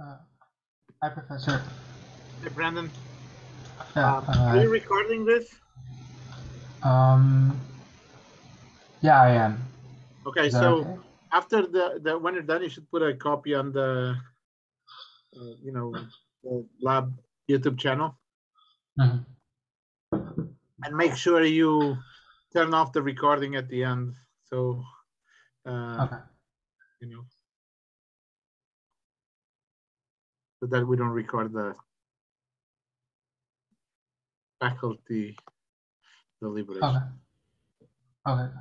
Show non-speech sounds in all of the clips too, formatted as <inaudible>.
Uh, hi, Professor. Hey, Brandon. Yeah, Um, are you uh, recording this? um, yeah, I am. Okay, Is so okay? after the, the when you're done, you should put a copy on the, uh, you know, the lab YouTube channel Mhm. and make sure you turn off the recording at the end. So, uh, Okay. you know, so that we don't record the faculty deliberation. Okay. Okay.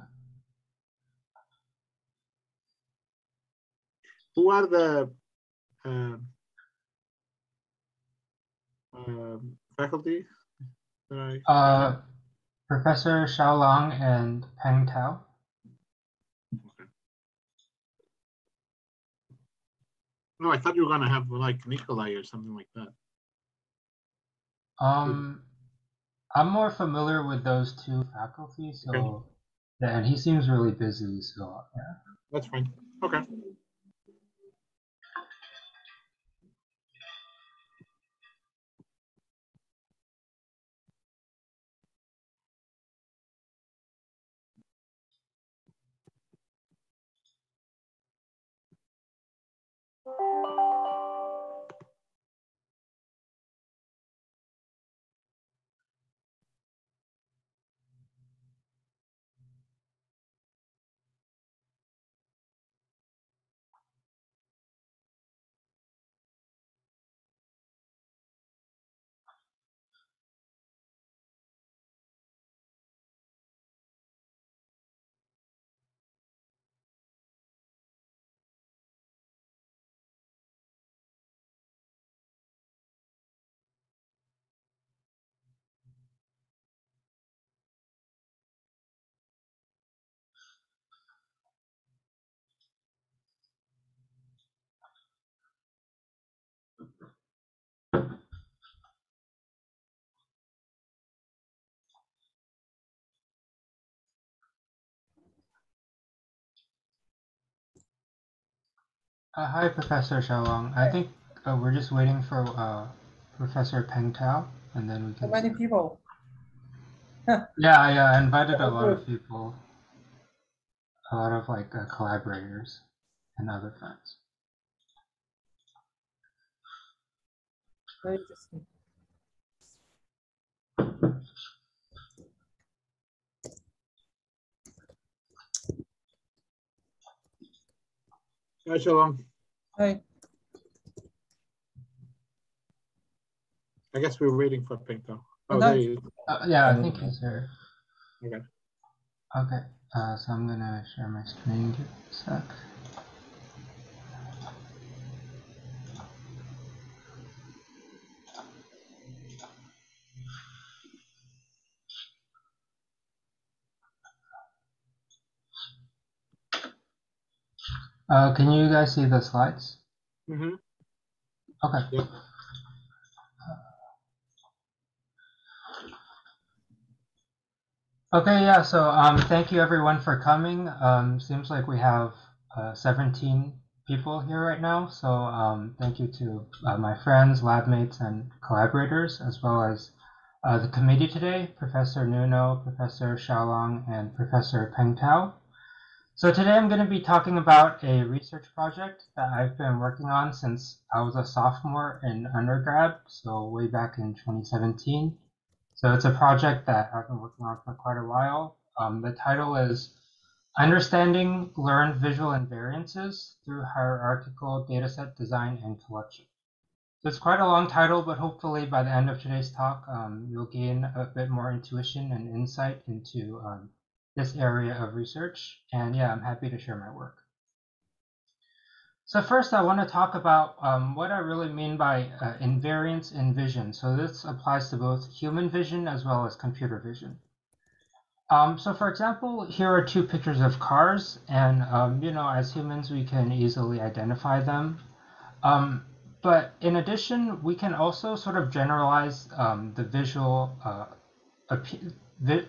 Who are the um, um, faculty? I- Uh, Professor Xiaolong and Peng Tao. No, I thought you were gonna have like Nikolai or something like that. Um, I'm more familiar with those two faculty, so Okay. yeah, and he seems really busy, so yeah. That's fine. Okay. Uh, hi, Professor Xiaolong. I think uh, we're just waiting for uh, Professor Peng Tao, and then we can. many people. <laughs> Yeah, yeah, I invited a lot of people, a lot of like uh, collaborators and other friends. Very interesting. Hi, Shalom. Hi. I guess we're waiting for Peng Tao. Oh, No. there. Uh, yeah, I think he's here. Okay. Okay, uh, so I'm gonna share my screen. Give a sec. Uh, can you guys see the slides? hmm Okay. Yep. Okay, yeah, so um, thank you everyone for coming. Um, seems like we have uh, 17 people here right now, so um, thank you to uh, my friends, lab mates, and collaborators, as well as uh, the committee today, Professor Nuno, Professor Xiaolong, and Professor Peng Tao. So today I'm going to be talking about a research project that I've been working on since I was a sophomore in undergrad, so way back in 2017. So it's a project that I've been working on for quite a while. Um, the title is Understanding Learned Visual Invariances Through Hierarchical Dataset Design and Collection. So it's quite a long title, but hopefully by the end of today's talk, um, you'll gain a bit more intuition and insight into um, this area of research. And yeah, I'm happy to share my work. So first, I want to talk about um, what I really mean by uh, invariance in vision. So this applies to both human vision as well as computer vision. Um, so for example, here are two pictures of cars, and um, you know, as humans, we can easily identify them. Um, but in addition, we can also sort of generalize um, the visual, uh,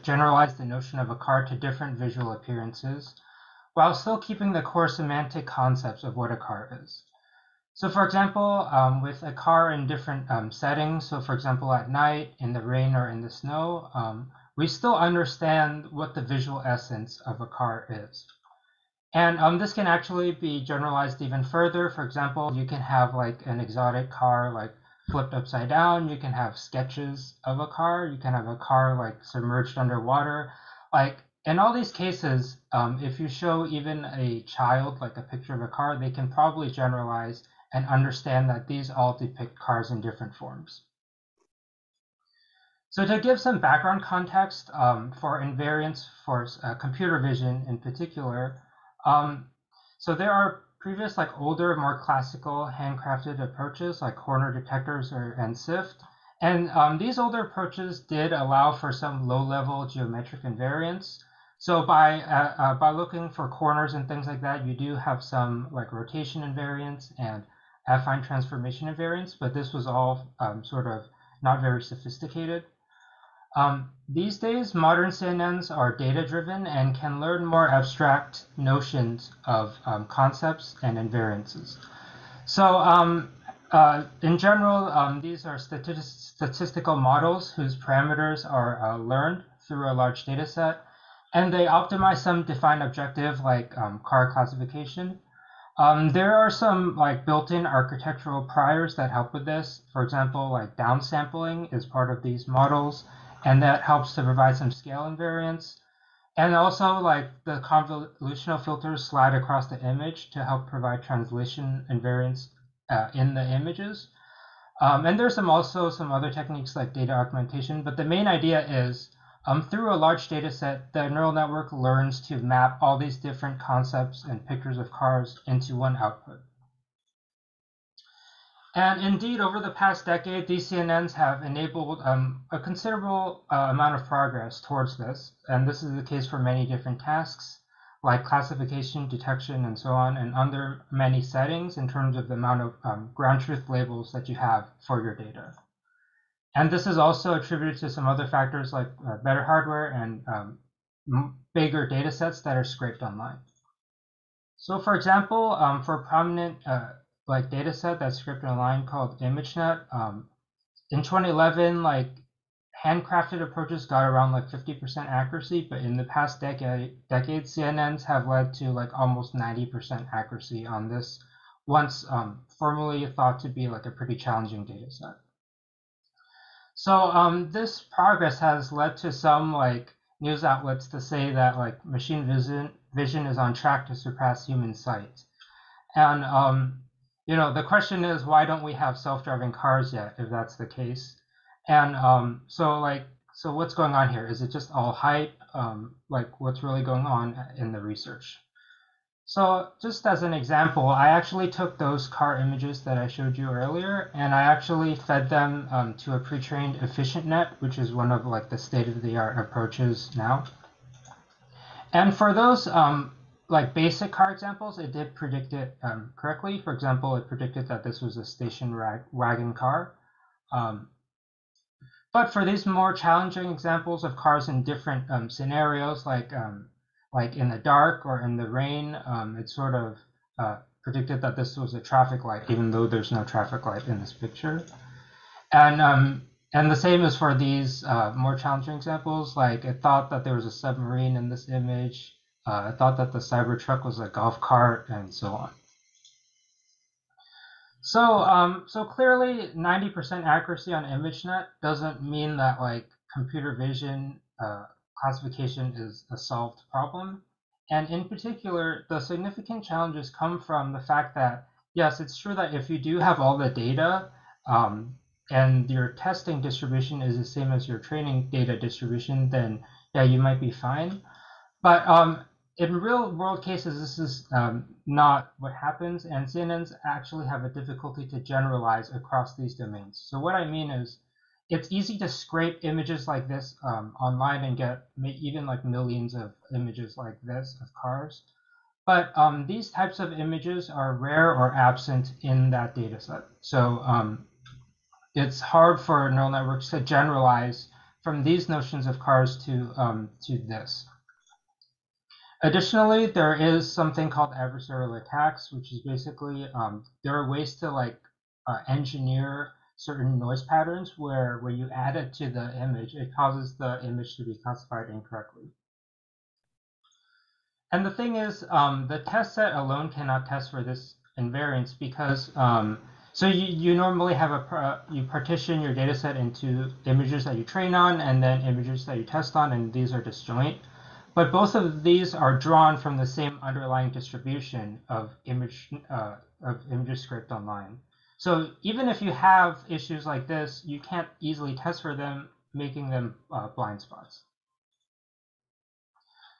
generalize the notion of a car to different visual appearances, while still keeping the core semantic concepts of what a car is. So for example, um, with a car in different um, settings, so for example at night, in the rain or in the snow, um, we still understand what the visual essence of a car is. And um, this can actually be generalized even further. For example, you can have like an exotic car like flipped upside down. You can have sketches of a car. You can have a car like submerged underwater. Like in all these cases, um, if you show even a child like a picture of a car, they can probably generalize and understand that these all depict cars in different forms. So to give some background context um, for invariance for uh, computer vision in particular, um, so there are previous like older, more classical handcrafted approaches like corner detectors or and SIFT. And um, these older approaches did allow for some low-level geometric invariance. So by uh, uh, by looking for corners and things like that, you do have some like rotation invariance and affine transformation invariance, but this was all um, sort of not very sophisticated. Um, these days, modern CNNs are data-driven and can learn more abstract notions of um, concepts and invariances. So um, uh, in general, um, these are stati statistical models whose parameters are uh, learned through a large data set, and they optimize some defined objective like um, car classification. Um, there are some like built-in architectural priors that help with this. For example, like downsampling is part of these models and that helps to provide some scale invariance. And also, like the convolutional filters slide across the image to help provide translation invariance uh, in the images. Um, and there's some also some other techniques like data augmentation, but the main idea is um, through a large data set, the neural network learns to map all these different concepts and pictures of cars into one output. And indeed, over the past decade, these CNNs have enabled um, a considerable uh, amount of progress towards this. And this is the case for many different tasks, like classification, detection, and so on, and under many settings in terms of the amount of um, ground truth labels that you have for your data. And this is also attributed to some other factors like uh, better hardware and um, bigger data sets that are scraped online. So for example, um, for prominent uh, like data set that's scripted online called ImageNet. Um, in 2011, like handcrafted approaches got around like 50% accuracy, but in the past decade, decade CNNs have led to like almost 90% accuracy on this once um, thought to be like a pretty challenging data set. So um, this progress has led to some like news outlets to say that like machine vision vision is on track to surpass human sight. And um, you know, the question is, why don't we have self-driving cars yet, if that's the case? And um, so, like, so what's going on here? Is it just all hype? Um, like, what's really going on in the research? So, just as an example, I actually took those car images that I showed you earlier, and I actually fed them um, to a pre-trained EfficientNet, which is one of like the state-of-the-art approaches now. And for those um, like basic car examples, it did predict it um, correctly. For example, it predicted that this was a station wagon car. Um, but for these more challenging examples of cars in different um, scenarios, like um, like in the dark or in the rain, um, it sort of uh, predicted that this was a traffic light, even though there's no traffic light in this picture. And um, and the same is for these uh, more challenging examples, like it thought that there was a submarine in this image, uh, I thought that the Cybertruck was a golf cart and so on. So, um, so clearly 90% accuracy on ImageNet doesn't mean that like computer vision uh, classification is a solved problem. And in particular, the significant challenges come from the fact that, yes, it's true that if you do have all the data um, and your testing distribution is the same as your training data distribution, then yeah, you might be fine. But um, in real world cases, this is um, not what happens, and CNNs actually have a difficulty to generalize across these domains. So what I mean is, it's easy to scrape images like this um, online and get even like millions of images like this of cars. But um, these types of images are rare or absent in that data set. So um, it's hard for neural networks to generalize from these notions of cars to, um, to this. Additionally, there is something called adversarial attacks, which is basically um, there are ways to like uh, engineer certain noise patterns where when you add it to the image, it causes the image to be classified incorrectly. And the thing is, um, the test set alone cannot test for this invariance because um, so you, you normally have a you partition your data set into images that you train on and then images that you test on, and these are disjoint. But both of these are drawn from the same underlying distribution of image uh, of ImageScript online. So even if you have issues like this, you can't easily test for them, making them uh, blind spots.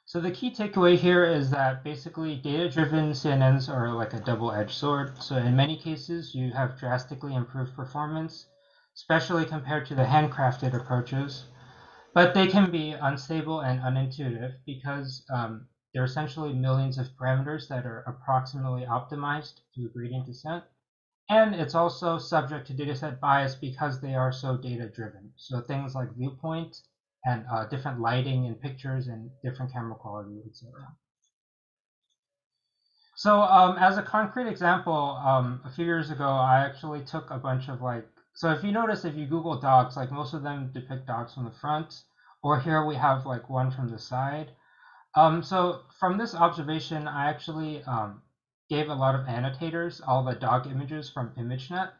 So the key takeaway here is that basically data-driven CNNs are like a double-edged sword. So in many cases, you have drastically improved performance, especially compared to the handcrafted approaches. But they can be unstable and unintuitive because um, they're essentially millions of parameters that are approximately optimized through gradient descent. And it's also subject to dataset bias because they are so data-driven. So things like viewpoint and uh, different lighting in pictures and different camera quality, etc. So um, as a concrete example, um, a few years ago, I actually took a bunch of like, so if you notice, if you Google dogs, like most of them depict dogs from the front, or here we have like one from the side. Um, so from this observation, I actually um, gave a lot of annotators all the dog images from ImageNet,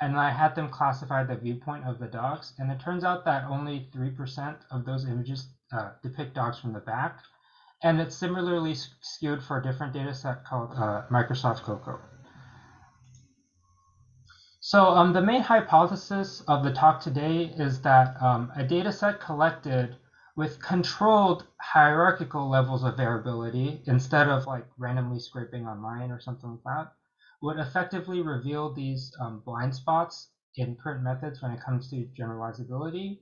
and I had them classify the viewpoint of the dogs, and it turns out that only 3% of those images uh, depict dogs from the back, and it's similarly skewed for a different data set called uh, Microsoft COCO. So um, the main hypothesis of the talk today is that um, a data set collected with controlled hierarchical levels of variability instead of like randomly scraping online or something like that would effectively reveal these um, blind spots in current methods when it comes to generalizability.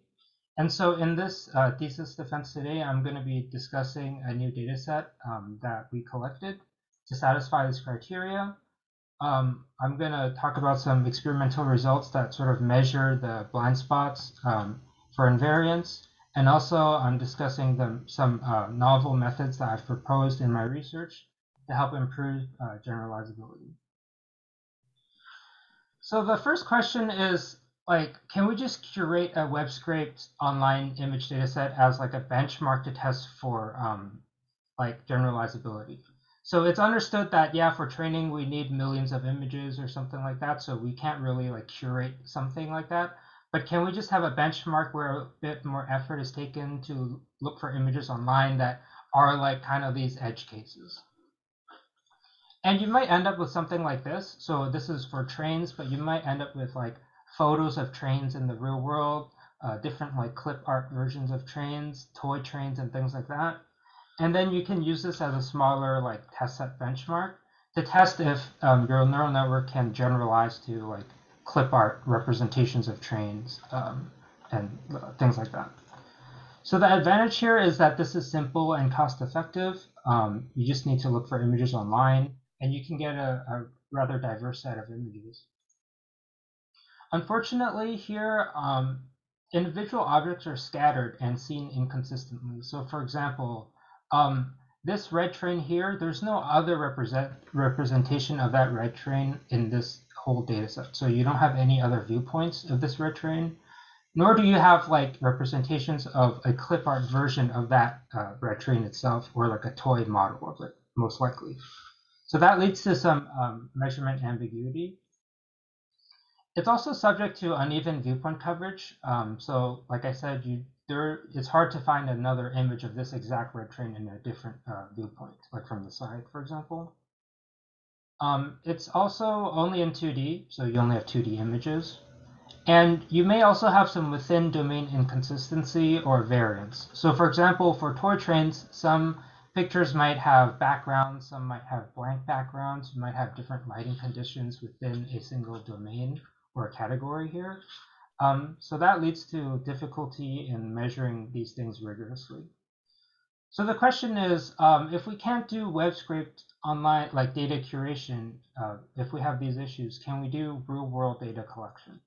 And so in this uh, thesis defense today, I'm going to be discussing a new data set um, that we collected to satisfy this criteria. Um, I'm going to talk about some experimental results that sort of measure the blind spots um, for invariance. And also I'm discussing the, some uh, novel methods that I've proposed in my research to help improve uh, generalizability. So the first question is like, can we just curate a web scraped online image data set as like a benchmark to test for um, like generalizability? So it's understood that yeah, for training we need millions of images or something like that. So we can't really like curate something like that. But can we just have a benchmark where a bit more effort is taken to look for images online that are like kind of these edge cases? And you might end up with something like this. So this is for trains, but you might end up with like photos of trains in the real world, uh, different like clip art versions of trains, toy trains, and things like that. And then you can use this as a smaller like test set benchmark to test if um, your neural network can generalize to like clip art representations of trains um, and uh, things like that. So the advantage here is that this is simple and cost effective. Um, you just need to look for images online and you can get a, a rather diverse set of images. Unfortunately, here, um, individual objects are scattered and seen inconsistently. So for example, um, this red train here, there's no other represent representation of that red train in this whole data set. So you don't have any other viewpoints of this red train, nor do you have like representations of a clip art version of that uh, red train itself or like a toy model of it, most likely. So that leads to some um, measurement ambiguity. It's also subject to uneven viewpoint coverage. Um, so like I said, you there it's hard to find another image of this exact red train in a different uh, viewpoint, like from the side, for example. Um, it's also only in 2D, so you only have 2D images. And you may also have some within domain inconsistency or variance. So for example, for toy trains, some Pictures might have backgrounds, some might have blank backgrounds, you might have different lighting conditions within a single domain or a category here. Um, so that leads to difficulty in measuring these things rigorously. So the question is, um, if we can't do web scraped online, like data curation, uh, if we have these issues, can we do real world data collection?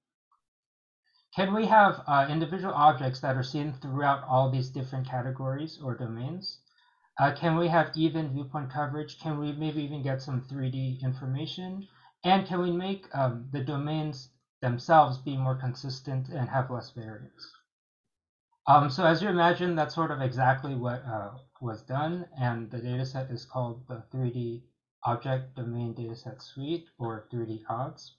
Can we have uh, individual objects that are seen throughout all these different categories or domains? Uh, can we have even viewpoint coverage? Can we maybe even get some 3D information? And can we make um, the domains themselves be more consistent and have less variance? Um, so as you imagine, that's sort of exactly what uh, was done, and the dataset is called the 3D Object Domain Dataset Suite, or 3D ODDS.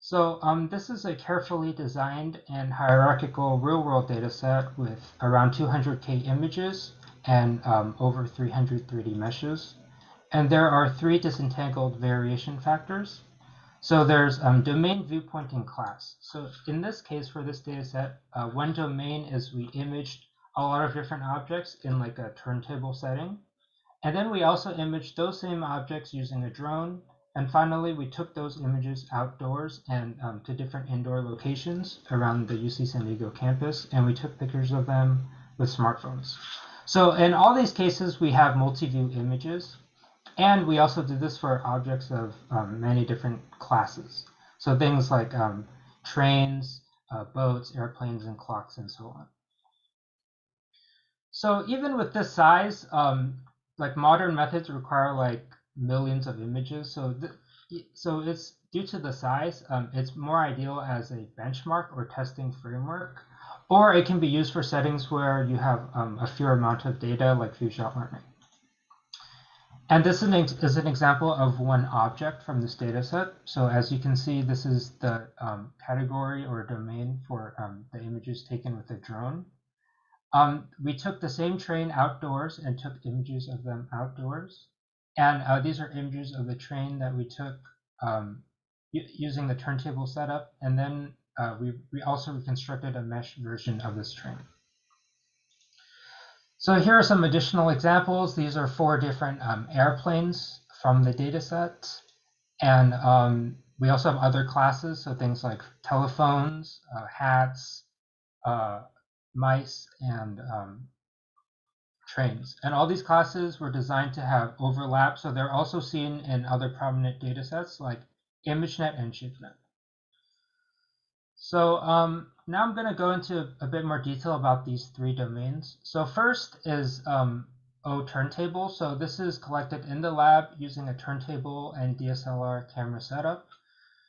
So um, this is a carefully designed and hierarchical real-world dataset with around 200k images and um, over 300 3D meshes. And there are three disentangled variation factors. So there's um, domain viewpoint and class. So in this case, for this data set, uh, one domain is we imaged a lot of different objects in like a turntable setting. And then we also imaged those same objects using a drone. And finally, we took those images outdoors and um, to different indoor locations around the UC San Diego campus. And we took pictures of them with smartphones. So in all these cases, we have multi-view images. And we also did this for objects of um, many different classes. So things like um, trains, uh, boats, airplanes, and clocks, and so on. So even with this size, um, like modern methods require like millions of images. So so it's due to the size, um, it's more ideal as a benchmark or testing framework, or it can be used for settings where you have um, a fewer amount of data like few-shot learning. And this is an example of one object from this data set. So as you can see, this is the um, category or domain for um, the images taken with a drone. Um, we took the same train outdoors and took images of them outdoors. And uh, these are images of the train that we took um, using the turntable setup. And then uh, we, we also reconstructed a mesh version of this train. So here are some additional examples. These are four different um, airplanes from the dataset. And um, we also have other classes, so things like telephones, uh, hats, uh, mice, and um, trains. And all these classes were designed to have overlap, so they're also seen in other prominent datasets like ImageNet and ShapeNet. So um, now I'm going to go into a bit more detail about these three domains. So first is um, O turntable. So this is collected in the lab using a turntable and DSLR camera setup.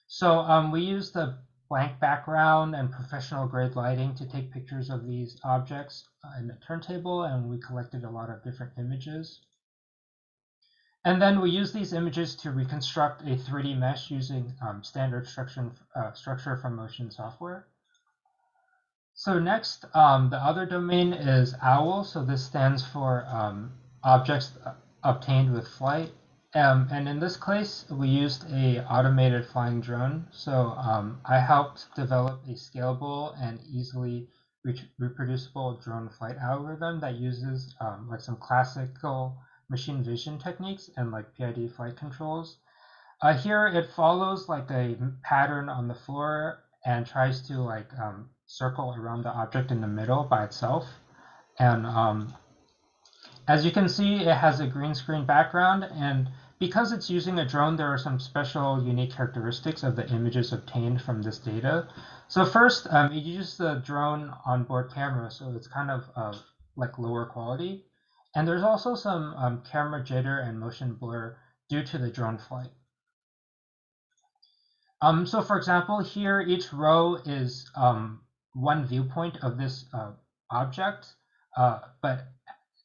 So um, we use the blank background and professional grade lighting to take pictures of these objects in the turntable, and we collected a lot of different images. And then we use these images to reconstruct a 3D mesh using um, standard structure, uh, structure from motion software. So next, um, the other domain is OWL. So this stands for um, objects obtained with flight. Um, and in this case, we used a automated flying drone. So um, I helped develop a scalable and easily re reproducible drone flight algorithm that uses um, like some classical machine vision techniques and like PID flight controls. Uh, here it follows like a pattern on the floor and tries to like um, circle around the object in the middle by itself. And um, as you can see, it has a green screen background and because it's using a drone, there are some special unique characteristics of the images obtained from this data. So first, um, it uses the drone onboard camera, so it's kind of uh, like lower quality. And there's also some um, camera jitter and motion blur due to the drone flight. Um, so for example, here each row is um, one viewpoint of this uh, object, uh, but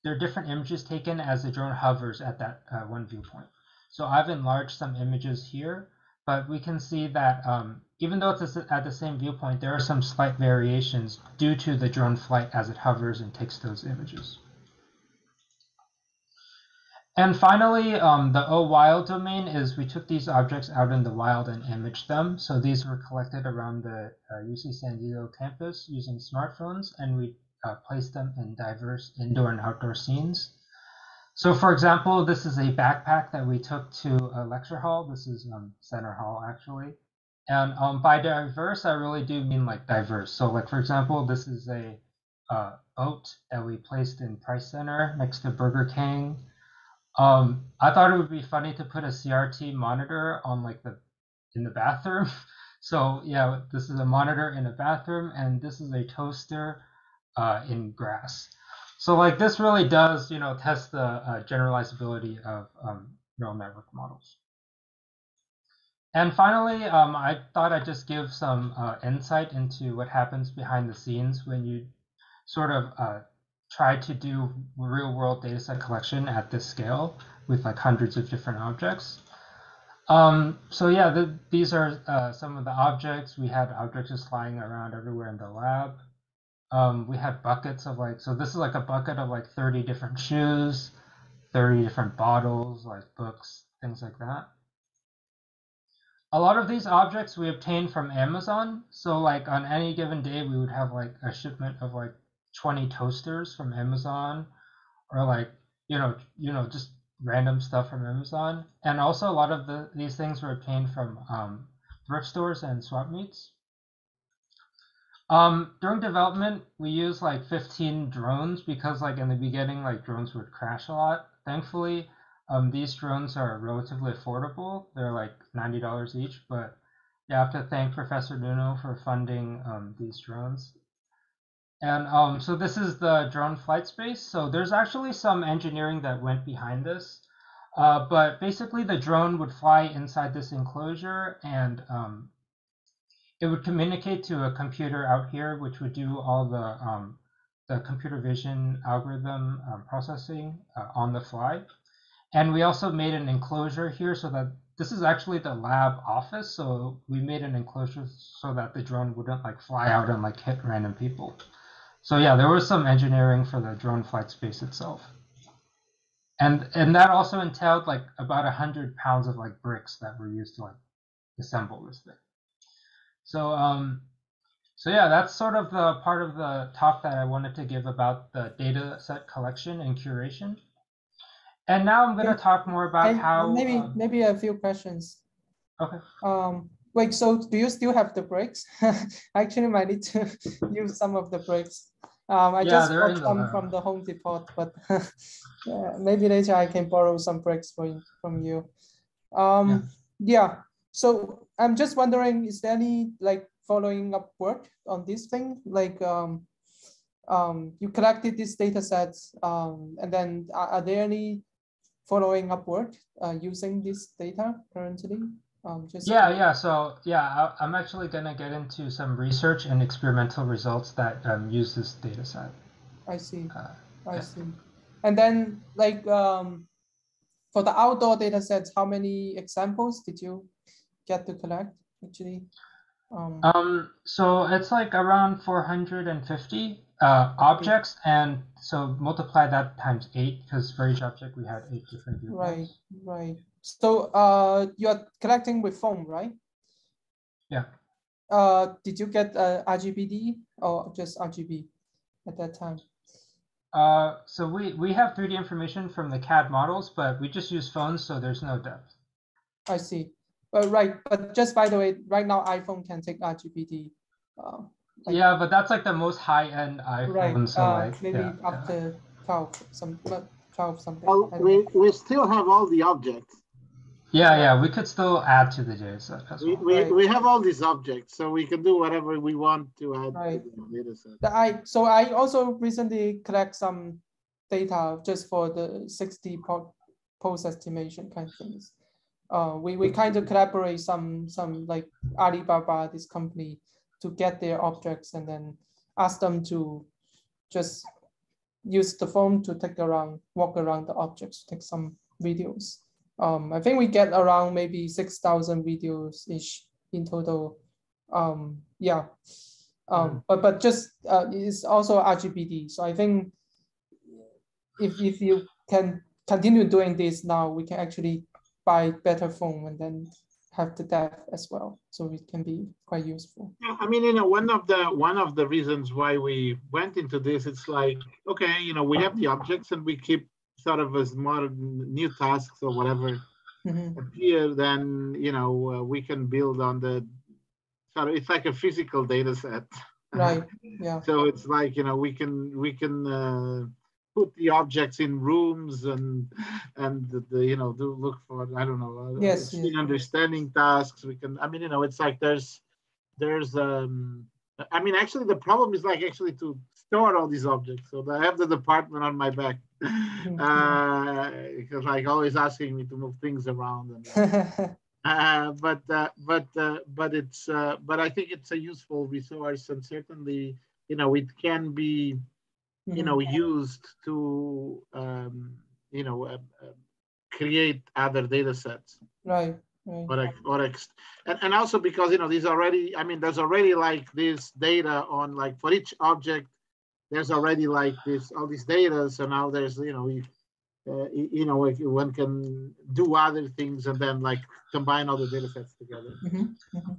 there are different images taken as the drone hovers at that uh, one viewpoint. So I've enlarged some images here, but we can see that um, even though it's at the same viewpoint, there are some slight variations due to the drone flight as it hovers and takes those images. And finally, um, the OWild domain is we took these objects out in the wild and imaged them. So these were collected around the uh, UC San Diego campus using smartphones, and we uh, placed them in diverse indoor and outdoor scenes. So for example, this is a backpack that we took to a lecture hall. This is um, Center Hall, actually. And um, by diverse, I really do mean like diverse. So like, for example, this is a uh, boat that we placed in Price Center next to Burger King. Um, I thought it would be funny to put a CRT monitor on like the in the bathroom. <laughs> So yeah, this is a monitor in a bathroom, and this is a toaster uh, in grass. so like this really does, you know, test the uh, generalizability of um, neural network models. And finally, um, I thought I'd just give some uh, insight into what happens behind the scenes when you sort of uh, try to do real world dataset collection at this scale with like hundreds of different objects. Um, so yeah, the, these are uh, some of the objects. We had objects just flying around everywhere in the lab. Um, we had buckets of like, so this is like a bucket of like 30 different shoes, 30 different bottles, like books, things like that. A lot of these objects we obtained from Amazon. So like on any given day, we would have like a shipment of like 20 toasters from Amazon or like, you know, you know, just random stuff from Amazon. And also a lot of the, these things were obtained from um, thrift stores and swap meets. Um, during development, we used like 15 drones because like in the beginning, like drones would crash a lot. Thankfully, um, these drones are relatively affordable. They're like $90 each, but you have to thank Professor Nuno for funding um, these drones. And um, so this is the drone flight space. So there's actually some engineering that went behind this. Uh, but basically the drone would fly inside this enclosure and um, it would communicate to a computer out here, which would do all the, um, the computer vision algorithm um, processing uh, on the fly. And we also made an enclosure here so that this is actually the lab office. So we made an enclosure so that the drone wouldn't like fly out and like hit random people. So yeah, there was some engineering for the drone flight space itself. And and that also entailed like about a hundred pounds of like bricks that were used to like assemble this thing. So um so yeah, that's sort of the part of the talk that I wanted to give about the data set collection and curation. And now I'm going to talk more about And how. maybe um, maybe a few questions. Okay. Um, wait, so do you still have the breaks? <laughs> Actually, might need to <laughs> use some of the breaks. Um, I Yeah, just got some from the Home Depot, but <laughs> yeah, maybe later I can borrow some breaks for from you. Um, yeah. So I'm just wondering, is there any like following up work on this thing? Like, um, um, you collected these data sets, um, and then are, are there any following up work uh, using this data currently? Um, just Yeah, yeah. So yeah, I, I'm actually going to get into some research and experimental results that um, use this data set. I see. Uh, I yeah. see. And then like um, for the outdoor data sets, how many examples did you get to collect actually? Um, Um, so it's like around 450 uh, objects, and so multiply that times eight, because for each object we had eight different viewpoints. right, right. So uh, you're collecting with foam, right? Yeah. Uh, did you get uh, RGBD or just RGB at that time? Uh, so we, we have 3D information from the CAD models, but we just use phones, so there's no depth. I see. But right, but just by the way, right now iPhone can take RGBD. Uh, Like- Yeah, but that's like the most high-end iPhone, right, so uh, like, maybe yeah, up yeah. to 12, some, but 12 something. Well, I don't we, we still have all the objects. Yeah, yeah, we could still add to the data set as We, well. we, Right. we have all these objects, so we can do whatever we want to add Right. to the data set. The I so I also recently collect some data just for the 6D po- pose estimation kind of things. Uh, we, we kind of collaborate some some like Alibaba, this company, to get their objects and then ask them to just use the phone to take around, walk around the objects, take some videos. Um, I think we get around maybe 6,000 videos ish in total. Um, yeah. Um, but but just uh, it's also RGBD. So I think if if you can continue doing this now, we can actually buy better phone and then have the depth as well. So it can be quite useful. Yeah, I mean, you know, one of the one of the reasons why we went into this, it's like, okay, you know, we have the objects and we keep sort of as modern new tasks or whatever Mhm. appear, then you know uh, we can build on the sort of it's like a physical data set. Right. Yeah. So it's like you know we can we can uh, put the objects in rooms and and the, the you know do look for I don't know uh, yes. understanding tasks. We can I mean you know it's like there's there's um I mean actually the problem is like actually to store all these objects. So I have the department on my back <laughs> uh, because like always asking me to move things around. And, <laughs> <laughs> uh, but uh, but uh, but it's uh, but I think it's a useful resource and certainly you know it can be you know Mhm. used to um, you know uh, create other data sets Right, right. or or ex- and, and also because you know these already i mean there's already like this data on like for each object there's already like this all these data so now there's you know you, uh, you know if one can do other things and then like combine all the data sets together Mhm, mhm.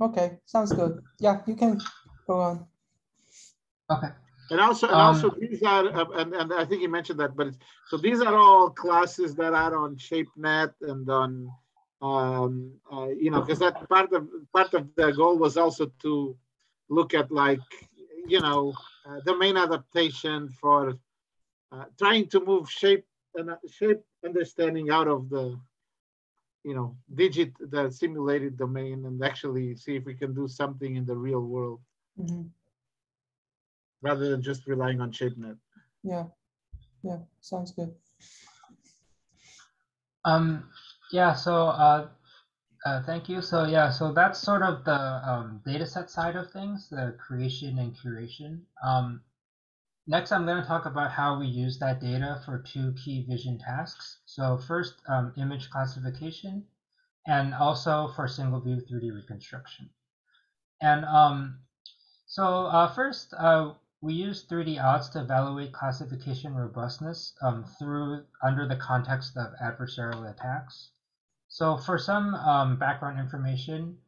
Okay, sounds good. Yeah, you can go on. Okay. and also and also these are uh, and, and i think you mentioned that but it's, so these are all classes that are on ShapeNet and on um uh, you know because that part of part of the goal was also to look at like you know uh, main adaptation for uh, trying to move shape and uh, shape understanding out of the you know digit the simulated domain and actually see if we can do something in the real world Mhm. rather than just relying on ShapeNet Yeah, yeah, sounds good. Um, yeah, so uh, uh, thank you. So yeah, so that's sort of the um, data set side of things, the creation and curation. Um, next, I'm going to talk about how we use that data for two key vision tasks. So first, um, image classification, and also for single view 3D reconstruction. And um, so uh, first, uh, we use 3D ODDS to evaluate classification robustness um, through under the context of adversarial attacks. So for some um, background information,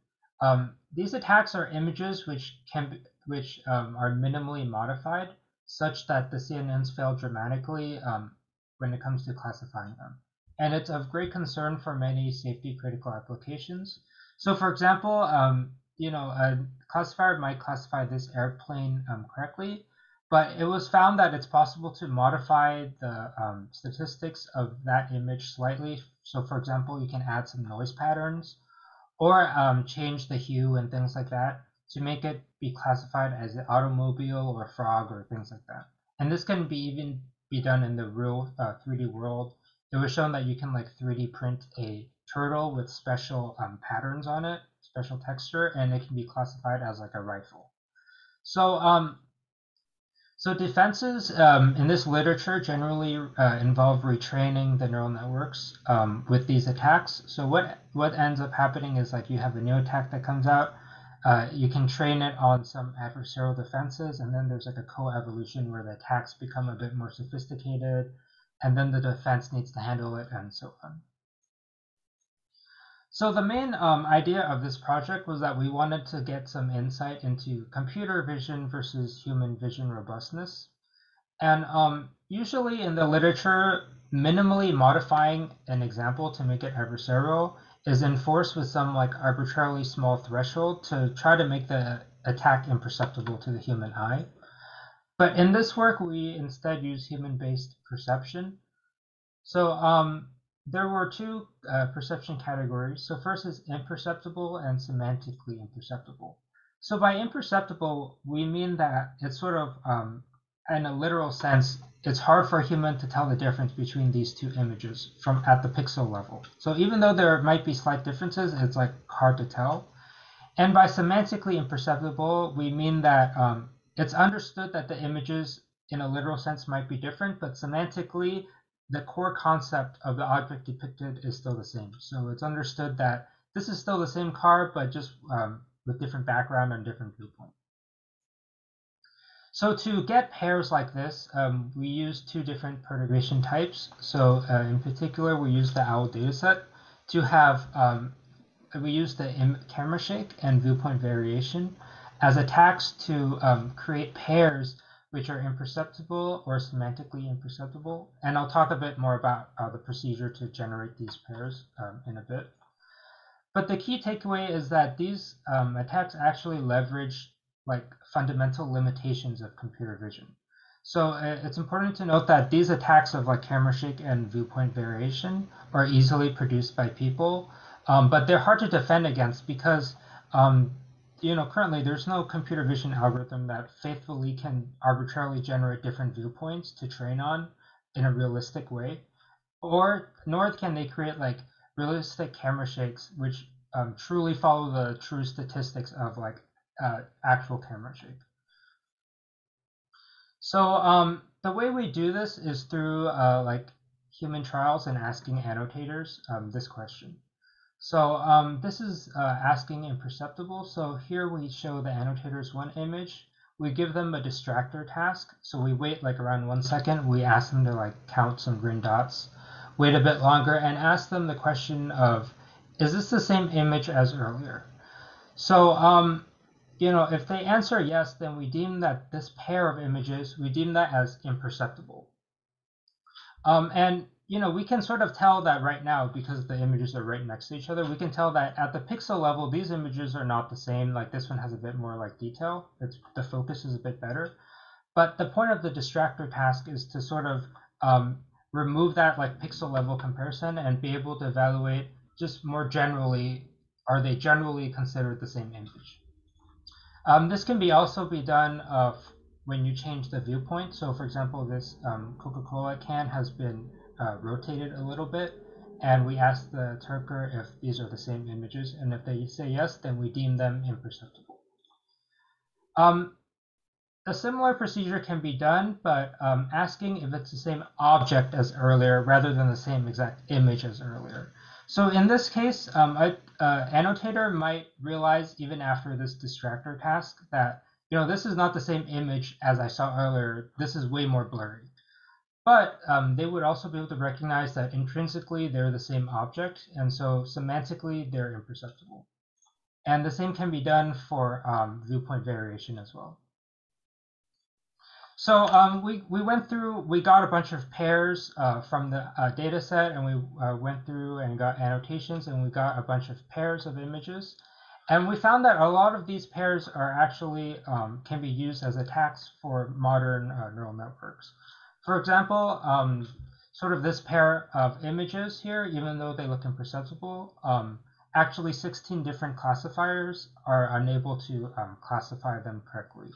um, these attacks are images which can which um, are minimally modified, such that the CNNs fail dramatically um, when it comes to classifying them. And it's of great concern for many safety critical applications. So for example, um, you know, a classifier might classify this airplane um, correctly, but it was found that it's possible to modify the um, statistics of that image slightly. So, for example, you can add some noise patterns or um, change the hue and things like that to make it be classified as an automobile or frog or things like that. And this can be even be done in the real uh, 3D world. It was shown that you can like 3D print a turtle with special um, patterns on it, special texture, and it can be classified as like a rifle. So um, so defenses um, in this literature generally uh, involve retraining the neural networks um, with these attacks. So what what ends up happening is like you have a new attack that comes out. Uh, you can train it on some adversarial defenses, and then there's like a co-evolution where the attacks become a bit more sophisticated, and then the defense needs to handle it, and so on. So the main um, idea of this project was that we wanted to get some insight into computer vision versus human vision robustness. And um, usually in the literature, minimally modifying an example to make it adversarial is enforced with some like arbitrarily small threshold to try to make the attack imperceptible to the human eye. But in this work, we instead use human-based perception. So um, there were two uh, perception categories. So first is imperceptible and semantically imperceptible. So by imperceptible, we mean that it's sort of, um, in a literal sense, it's hard for a human to tell the difference between these two images from at the pixel level. So even though there might be slight differences, it's like hard to tell. And by semantically imperceptible, we mean that um, it's understood that the images in a literal sense might be different, but semantically the core concept of the object depicted is still the same. So it's understood that this is still the same car, but just um, with different background and different viewpoint. So to get pairs like this, um, we use two different perturbation types. So uh, in particular, we use the OWL dataset to have, um, we use the camera shake and viewpoint variation as attacks to um, create pairs which are imperceptible or semantically imperceptible. And I'll talk a bit more about uh, the procedure to generate these pairs um, in a bit. But the key takeaway is that these um, attacks actually leverage like fundamental limitations of computer vision. So uh, it's important to note that these attacks of like camera shake and viewpoint variation are easily produced by people, um, but they're hard to defend against because um, you know, currently there's no computer vision algorithm that faithfully can arbitrarily generate different viewpoints to train on in a realistic way, or nor can they create like realistic camera shakes which um, truly follow the true statistics of like uh, actual camera shake. So um, the way we do this is through uh, like human trials and asking annotators um, this question. So um, this is uh, asking imperceptible. So here we show the annotators one image. We give them a distractor task. So we wait like around one second. We ask them to like count some green dots, wait a bit longer, and ask them the question of, is this the same image as earlier? So um, you know, if they answer yes, then we deem that this pair of images, we deem that as imperceptible. Um, and you know, we can sort of tell that right now because the images are right next to each other. We can tell that at the pixel level, these images are not the same. Like this one has a bit more like detail. It's the focus is a bit better. But the point of the distractor task is to sort of um, remove that like pixel level comparison and be able to evaluate just more generally, are they generally considered the same image? Um, this can be also be done uh, when you change the viewpoint. So for example, this um, Coca-Cola can has been uh, rotated a little bit, and we ask the Turker if these are the same images, and if they say yes, then we deem them imperceptible. Um, a similar procedure can be done, but um, asking if it's the same object as earlier rather than the same exact image as earlier. So in this case, um, a uh, annotator might realize even after this distractor task that you know this is not the same image as I saw earlier. This is way more blurry. But um, they would also be able to recognize that intrinsically they're the same object, and so semantically they're imperceptible. And the same can be done for um, viewpoint variation as well. So um, we, we went through, we got a bunch of pairs uh, from the uh, data set, and we uh, went through and got annotations, and we got a bunch of pairs of images. And we found that a lot of these pairs are actually um, can be used as attacks for modern uh, neural networks. For example, um, sort of this pair of images here, even though they look imperceptible, um, actually 16 different classifiers are unable to um, classify them correctly.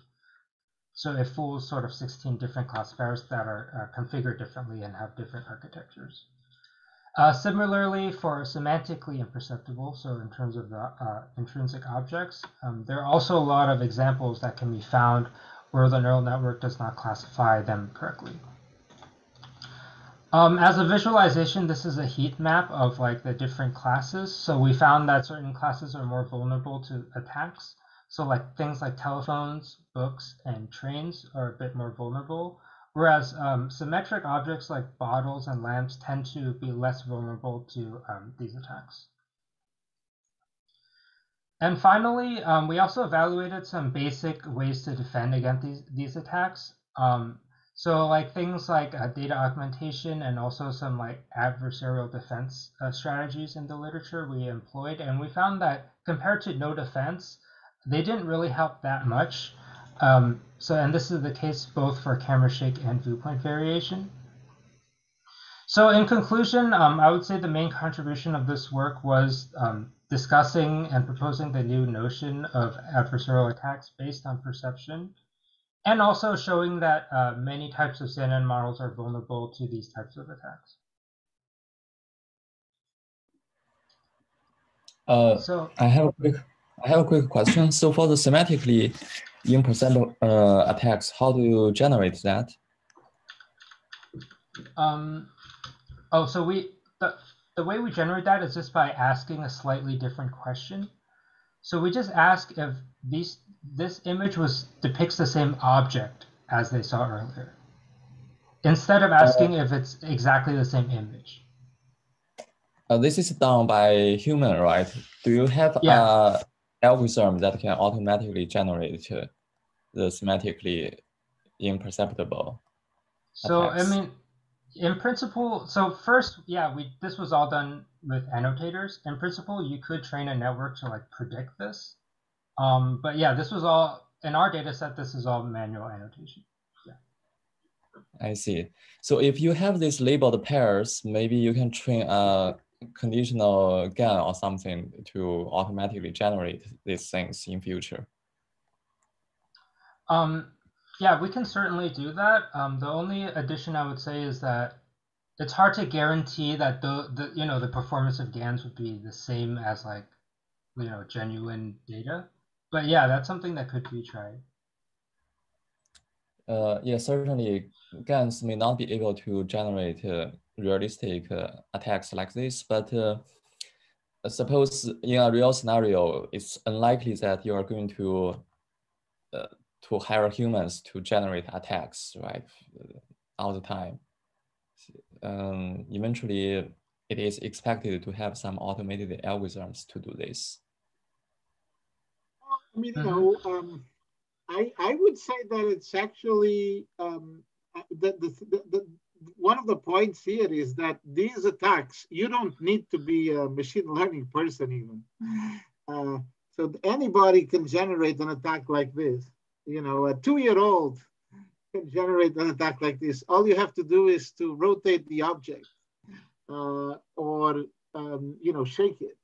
So it fools sort of 16 different classifiers that are uh, configured differently and have different architectures. Uh, similarly, for semantically imperceptible, so in terms of the uh, intrinsic objects, um, there are also a lot of examples that can be found where the neural network does not classify them correctly. Um, as a visualization, this is a heat map of like the different classes. So we found that certain classes are more vulnerable to attacks. So like things like telephones, books, and trains are a bit more vulnerable. Whereas um, symmetric objects like bottles and lamps tend to be less vulnerable to um, these attacks. And finally, um, we also evaluated some basic ways to defend against these, these attacks. Um, so like things like uh, data augmentation and also some like adversarial defense uh, strategies in the literature we employed, and we found that compared to no defense, they didn't really help that much. Um, so, and this is the case both for camera shake and viewpoint variation. So in conclusion, um, I would say the main contribution of this work was um, discussing and proposing the new notion of adversarial attacks based on perception and also showing that uh, many types of CNN models are vulnerable to these types of attacks. Uh, so I have a quick, I have a quick question. So for the semantically imperceptible uh, attacks, how do you generate that? Um, oh, so we the the way we generate that is just by asking a slightly different question. So we just ask if these this image was depicts the same object as they saw earlier, instead of asking uh, if it's exactly the same image. Uh, this is done by human, right? Do you have yeah. a algorithm that can automatically generate the semantically imperceptible? So attacks? I mean, in principle, so first, yeah, we this was all done with annotators. In principle, you could train a network to like predict this. Um, but yeah, this was all in our data set. This is all manual annotation. Yeah. I see. So if you have these labeled pairs, maybe you can train a conditional GAN or something to automatically generate these things in future? Um, yeah, we can certainly do that. Um, the only addition I would say is that it's hard to guarantee that the, the you know the performance of GANs would be the same as like you know genuine data. But yeah, that's something that could be tried. Uh, yeah, certainly GANs may not be able to generate uh, realistic uh, attacks like this, but uh, suppose in a real scenario, it's unlikely that you are going to uh, to hire humans to generate attacks, right, all the time. Um, eventually, it is expected to have some automated algorithms to do this. I mean, you know, um, I I would say that it's actually um, the, the, the, the one of the points here is that these attacks, you don't need to be a machine learning person even. Uh, so anybody can generate an attack like this. You know, a two-year-old can generate an attack like this. All you have to do is to rotate the object uh, or, um, you know, shake it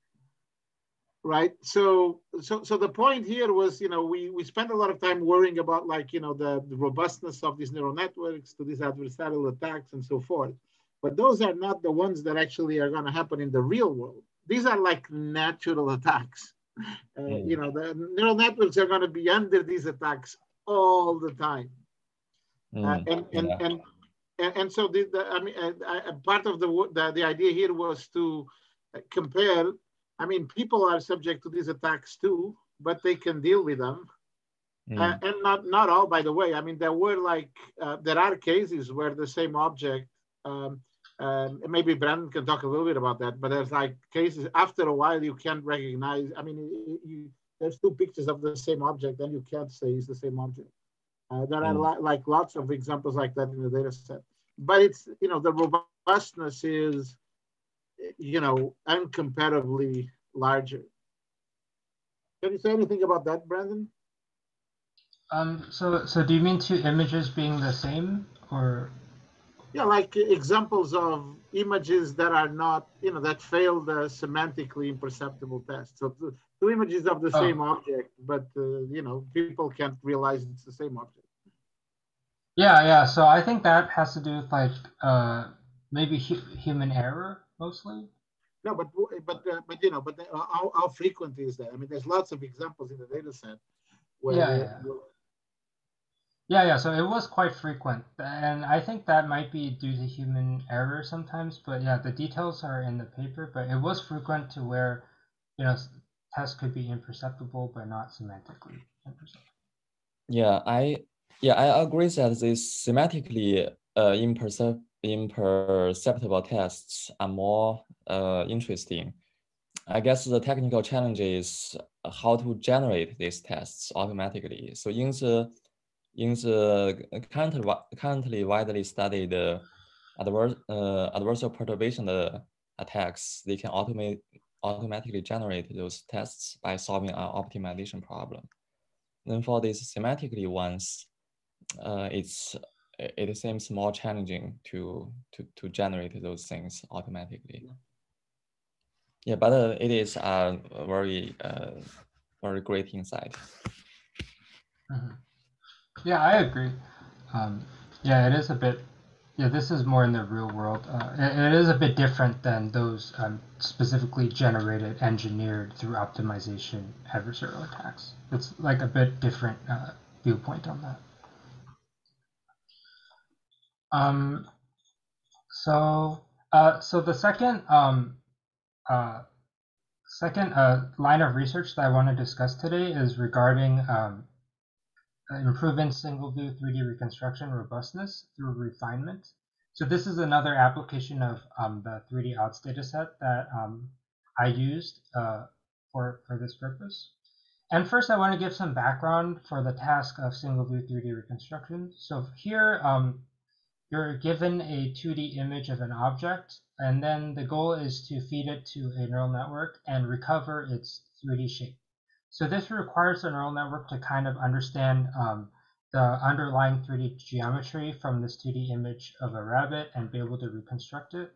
right so so so the point here was you know we we spent a lot of time worrying about like you know the, the robustness of these neural networks to these adversarial attacks and so forth but those are not the ones that actually are going to happen in the real world these are like natural attacks uh, mm. you know the neural networks are going to be under these attacks all the time uh, mm. uh, and and, yeah. and and and so the, the I mean, uh, uh, part of the, the the idea here was to compare I mean, people are subject to these attacks too, but they can deal with them. Mm. Uh, and not not all, by the way. I mean, there were like uh, there are cases where the same object. Um, um, maybe Brandon can talk a little bit about that. But there's like cases after a while you can't recognize. I mean, you, there's two pictures of the same object, and you can't say it's the same object. Uh, there mm. are like lots of examples like that in the data set. But it's you know the robustness is you know, incomparably larger. Can you say anything about that, Brandon? Um, so, so do you mean two images being the same or? Yeah, like examples of images that are not, you know, that fail the semantically imperceptible test. So two images of the oh. same object, but, uh, you know, people can't realize it's the same object. Yeah, yeah. So I think that has to do with like uh, maybe hu human error mostly. No, but but uh, but you know, but uh, how, how frequent is that? I mean, there's lots of examples in the data set. Where yeah, yeah. yeah, yeah. So it was quite frequent, and I think that might be due to human error sometimes. But yeah, the details are in the paper. But it was frequent to where, you know, tests could be imperceptible but not semantically imperceptible. Yeah, I yeah I agree that this semantically uh, imperceptible imperceptible tests are more uh, interesting. I guess the technical challenge is how to generate these tests automatically. So in the in the currently, currently widely studied uh, adverse, uh, adversarial perturbation attacks, they can automate automatically generate those tests by solving an optimization problem. Then for these semantically ones, uh, it's it seems more challenging to to to generate those things automatically. Yeah, but uh, it is a very uh, very great insight. Mm -hmm. Yeah, I agree. Um, yeah, it is a bit. Yeah, this is more in the real world. Uh, it, it is a bit different than those um, specifically generated, engineered through optimization adversarial attacks. It's like a bit different uh, viewpoint on that. Um, so, uh, so the second um, uh, second uh, line of research that I want to discuss today is regarding um, improving single view 3D reconstruction robustness through refinement. So this is another application of um, the 3D ODDS dataset that um, I used uh, for, for this purpose. And first, I want to give some background for the task of single view 3D reconstruction. So here, um, you're given a 2D image of an object, and then the goal is to feed it to a neural network and recover its 3D shape. So this requires the neural network to kind of understand um, the underlying 3D geometry from this 2D image of a rabbit and be able to reconstruct it.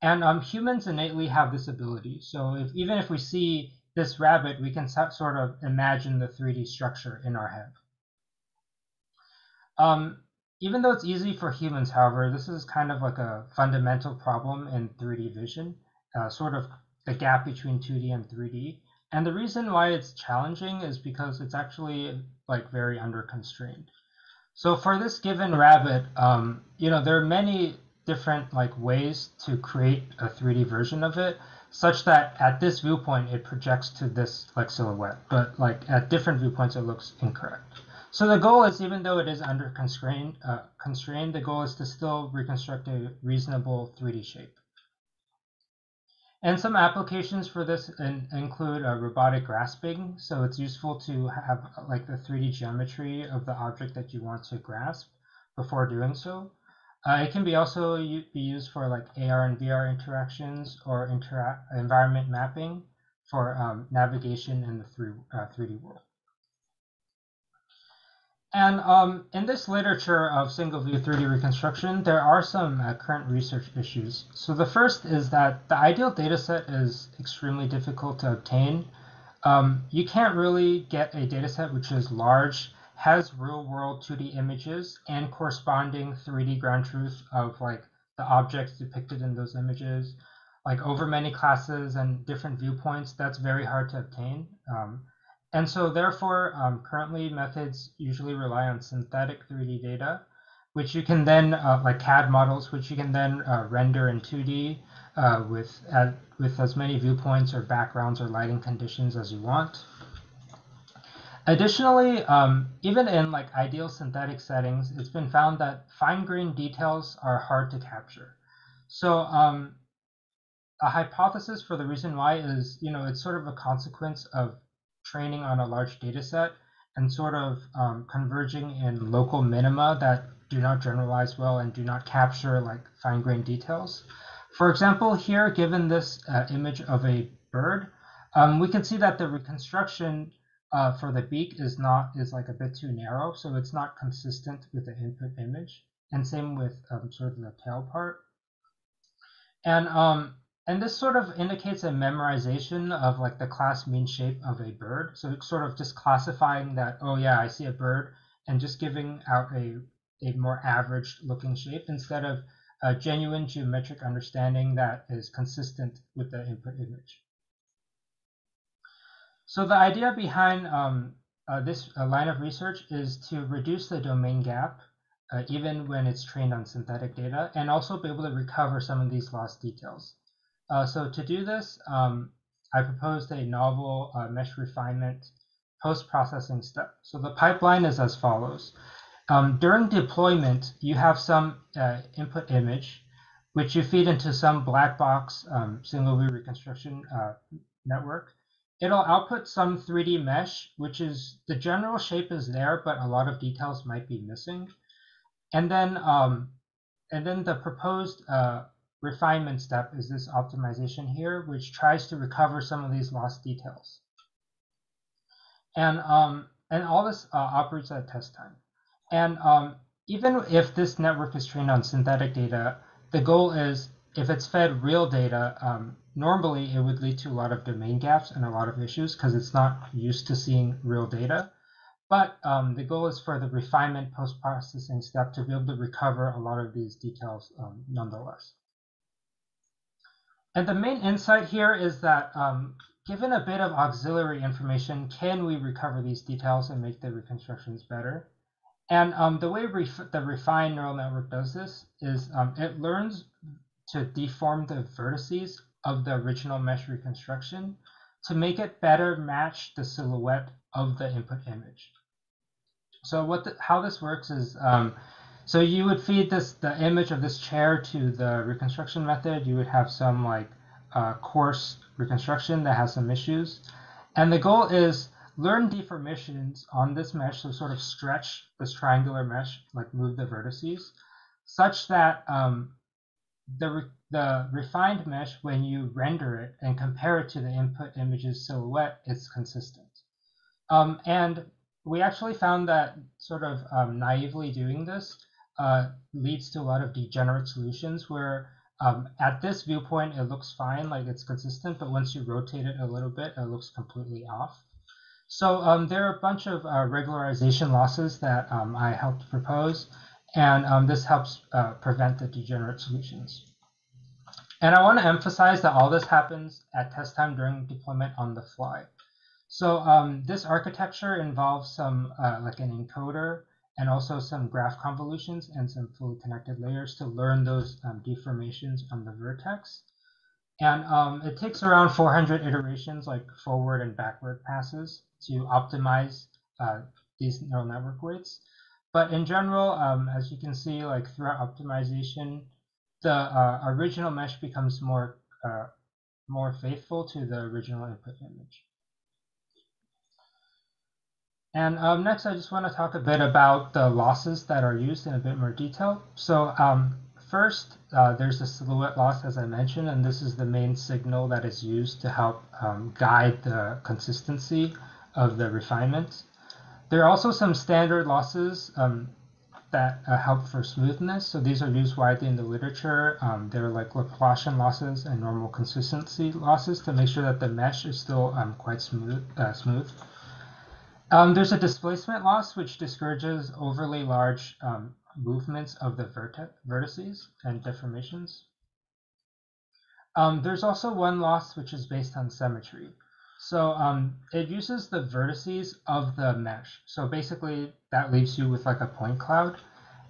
And um, humans innately have this ability. So if, even if we see this rabbit, we can sort of imagine the 3D structure in our head. Um, even though it's easy for humans, however, this is kind of like a fundamental problem in 3D vision, uh, sort of the gap between 2D and 3D. And the reason why it's challenging is because it's actually like very under constrained. So for this given rabbit, um, you know, there are many different like ways to create a 3D version of it, such that at this viewpoint it projects to this like silhouette, but like at different viewpoints it looks incorrect. So the goal is, even though it is under constrained, uh, constrained, the goal is to still reconstruct a reasonable 3D shape. And some applications for this in, include uh, robotic grasping. So it's useful to have like the 3D geometry of the object that you want to grasp before doing so. Uh, it can be also be used for like AR and VR interactions or environment mapping for um, navigation in the 3, uh, 3D world. And um, in this literature of single view 3D reconstruction, there are some uh, current research issues. So the first is that the ideal dataset is extremely difficult to obtain. Um, you can't really get a dataset which is large, has real world 2D images, and corresponding 3D ground truth of like the objects depicted in those images, like over many classes and different viewpoints. That's very hard to obtain. Um, and so therefore, um, currently methods usually rely on synthetic 3D data, which you can then, uh, like CAD models, which you can then uh, render in 2D uh, with, with as many viewpoints or backgrounds or lighting conditions as you want. Additionally, um, even in like ideal synthetic settings, it's been found that fine-grained details are hard to capture. So um, a hypothesis for the reason why is, you know, it's sort of a consequence of training on a large data set and sort of um, converging in local minima that do not generalize well and do not capture like fine-grained details. For example, here, given this uh, image of a bird, um, we can see that the reconstruction uh, for the beak is not is like a bit too narrow, so it's not consistent with the input image. And same with um, sort of the tail part. And um, and this sort of indicates a memorization of like the class mean shape of a bird. So it's sort of just classifying that, oh yeah, I see a bird, and just giving out a, a more average looking shape instead of a genuine geometric understanding that is consistent with the input image. So the idea behind um, uh, this uh, line of research is to reduce the domain gap, uh, even when it's trained on synthetic data, and also be able to recover some of these lost details. Uh, so to do this, um, I proposed a novel uh, mesh refinement post-processing step. So the pipeline is as follows. Um, during deployment, you have some uh, input image, which you feed into some black box um, single view reconstruction uh, network. It'll output some 3D mesh, which is the general shape is there, but a lot of details might be missing. And then, um, and then the proposed uh, refinement step is this optimization here, which tries to recover some of these lost details. And, um, and all this uh, operates at test time. And um, even if this network is trained on synthetic data, the goal is if it's fed real data, um, normally it would lead to a lot of domain gaps and a lot of issues because it's not used to seeing real data. But um, the goal is for the refinement post-processing step to be able to recover a lot of these details um, nonetheless. And the main insight here is that um, given a bit of auxiliary information, can we recover these details and make the reconstructions better? And um, the way ref the refined neural network does this is um, it learns to deform the vertices of the original mesh reconstruction to make it better match the silhouette of the input image. So what the, how this works is um, so you would feed this the image of this chair to the reconstruction method. You would have some like uh, coarse reconstruction that has some issues. And the goal is learn deformations on this mesh, so sort of stretch this triangular mesh, like move the vertices, such that um, the, re the refined mesh, when you render it and compare it to the input image's silhouette, it's consistent. Um, and we actually found that sort of um, naively doing this uh, leads to a lot of degenerate solutions where um, at this viewpoint, it looks fine, like it's consistent, but once you rotate it a little bit, it looks completely off. So um, there are a bunch of uh, regularization losses that um, I helped propose, and um, this helps uh, prevent the degenerate solutions. And I want to emphasize that all this happens at test time during deployment on the fly. So um, this architecture involves some uh, like an encoder and also some graph convolutions and some fully connected layers to learn those um, deformations on the vertex. And um, it takes around 400 iterations, like forward and backward passes, to optimize uh, these neural network weights. But in general, um, as you can see, like throughout optimization, the uh, original mesh becomes more uh, more faithful to the original input image. And um, next, I just want to talk a bit about the losses that are used in a bit more detail. So um, first, uh, there's the silhouette loss, as I mentioned, and this is the main signal that is used to help um, guide the consistency of the refinement. There are also some standard losses um, that uh, help for smoothness. So these are used widely in the literature. Um, they're like Laplacian losses and normal consistency losses to make sure that the mesh is still um, quite smooth. Uh, smooth. Um, there's a displacement loss, which discourages overly large um, movements of the vertices and deformations. Um, there's also one loss, which is based on symmetry. So um, it uses the vertices of the mesh. So basically, that leaves you with like a point cloud.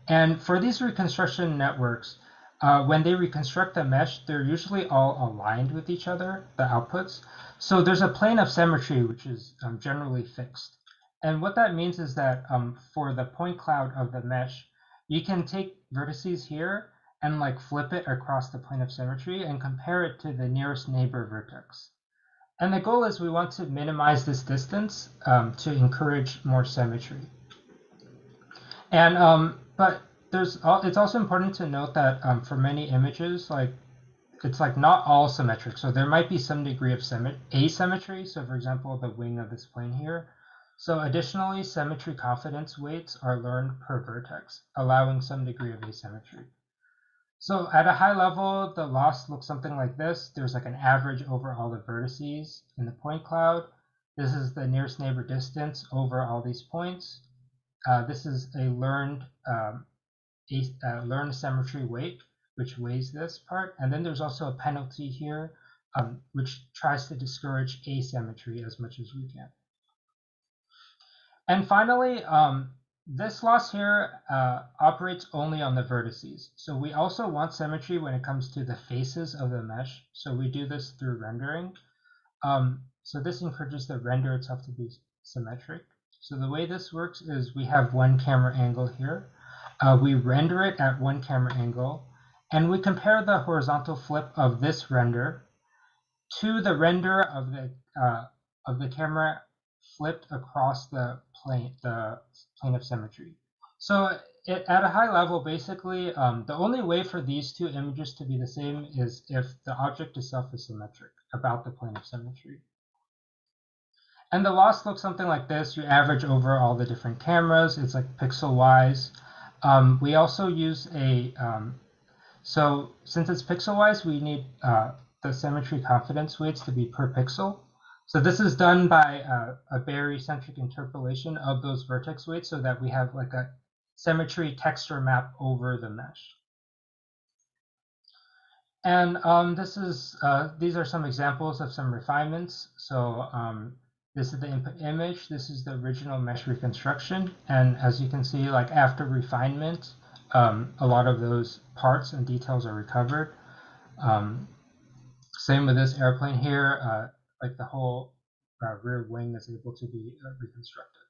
And for these reconstruction networks, uh, when they reconstruct the mesh, they're usually all aligned with each other, the outputs. So there's a plane of symmetry, which is um, generally fixed. And what that means is that um, for the point cloud of the mesh, you can take vertices here and like flip it across the plane of symmetry and compare it to the nearest neighbor vertex. And the goal is we want to minimize this distance um, to encourage more symmetry. And um, but there's it's also important to note that um, for many images, like it's like not all symmetric. So there might be some degree of asymmetry. So for example, the wing of this plane here so additionally, symmetry confidence weights are learned per vertex, allowing some degree of asymmetry. So at a high level, the loss looks something like this. There's like an average over all the vertices in the point cloud. This is the nearest neighbor distance over all these points. Uh, this is a learned um, a, uh, learned symmetry weight, which weighs this part. And then there's also a penalty here, um, which tries to discourage asymmetry as much as we can. And finally, um, this loss here uh, operates only on the vertices. So we also want symmetry when it comes to the faces of the mesh. So we do this through rendering. Um, so this encourages the render itself to be symmetric. So the way this works is we have one camera angle here. Uh, we render it at one camera angle, and we compare the horizontal flip of this render to the render of the uh, of the camera flipped across the plane, the plane of symmetry. So it, at a high level, basically, um, the only way for these two images to be the same is if the object itself is symmetric about the plane of symmetry. And the loss looks something like this. You average over all the different cameras. It's like pixel-wise. Um, we also use a, um, so since it's pixel-wise, we need uh, the symmetry confidence weights to be per pixel. So this is done by uh, a barycentric interpolation of those vertex weights so that we have like a symmetry texture map over the mesh. And um, this is uh, these are some examples of some refinements. So um, this is the input image. This is the original mesh reconstruction. And as you can see, like after refinement, um, a lot of those parts and details are recovered. Um, same with this airplane here. Uh, like the whole uh, rear wing is able to be uh, reconstructed.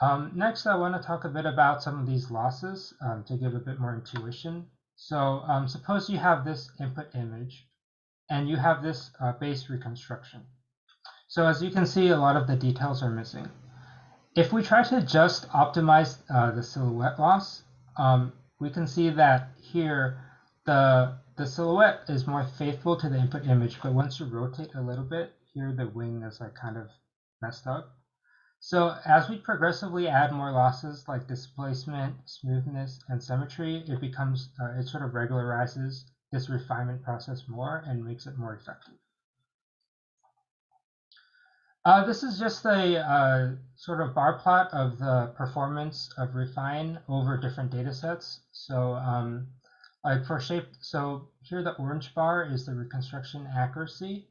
Um, next, I want to talk a bit about some of these losses um, to give a bit more intuition. So um, suppose you have this input image and you have this uh, base reconstruction. So as you can see, a lot of the details are missing. If we try to just optimize uh, the silhouette loss, um, we can see that here the the silhouette is more faithful to the input image, but once you rotate a little bit, here the wing is like kind of messed up. So as we progressively add more losses like displacement, smoothness, and symmetry, it becomes, uh, it sort of regularizes this refinement process more and makes it more effective. Uh, this is just a uh, sort of bar plot of the performance of Refine over different data sets. So um, like for shape, so here the orange bar is the reconstruction accuracy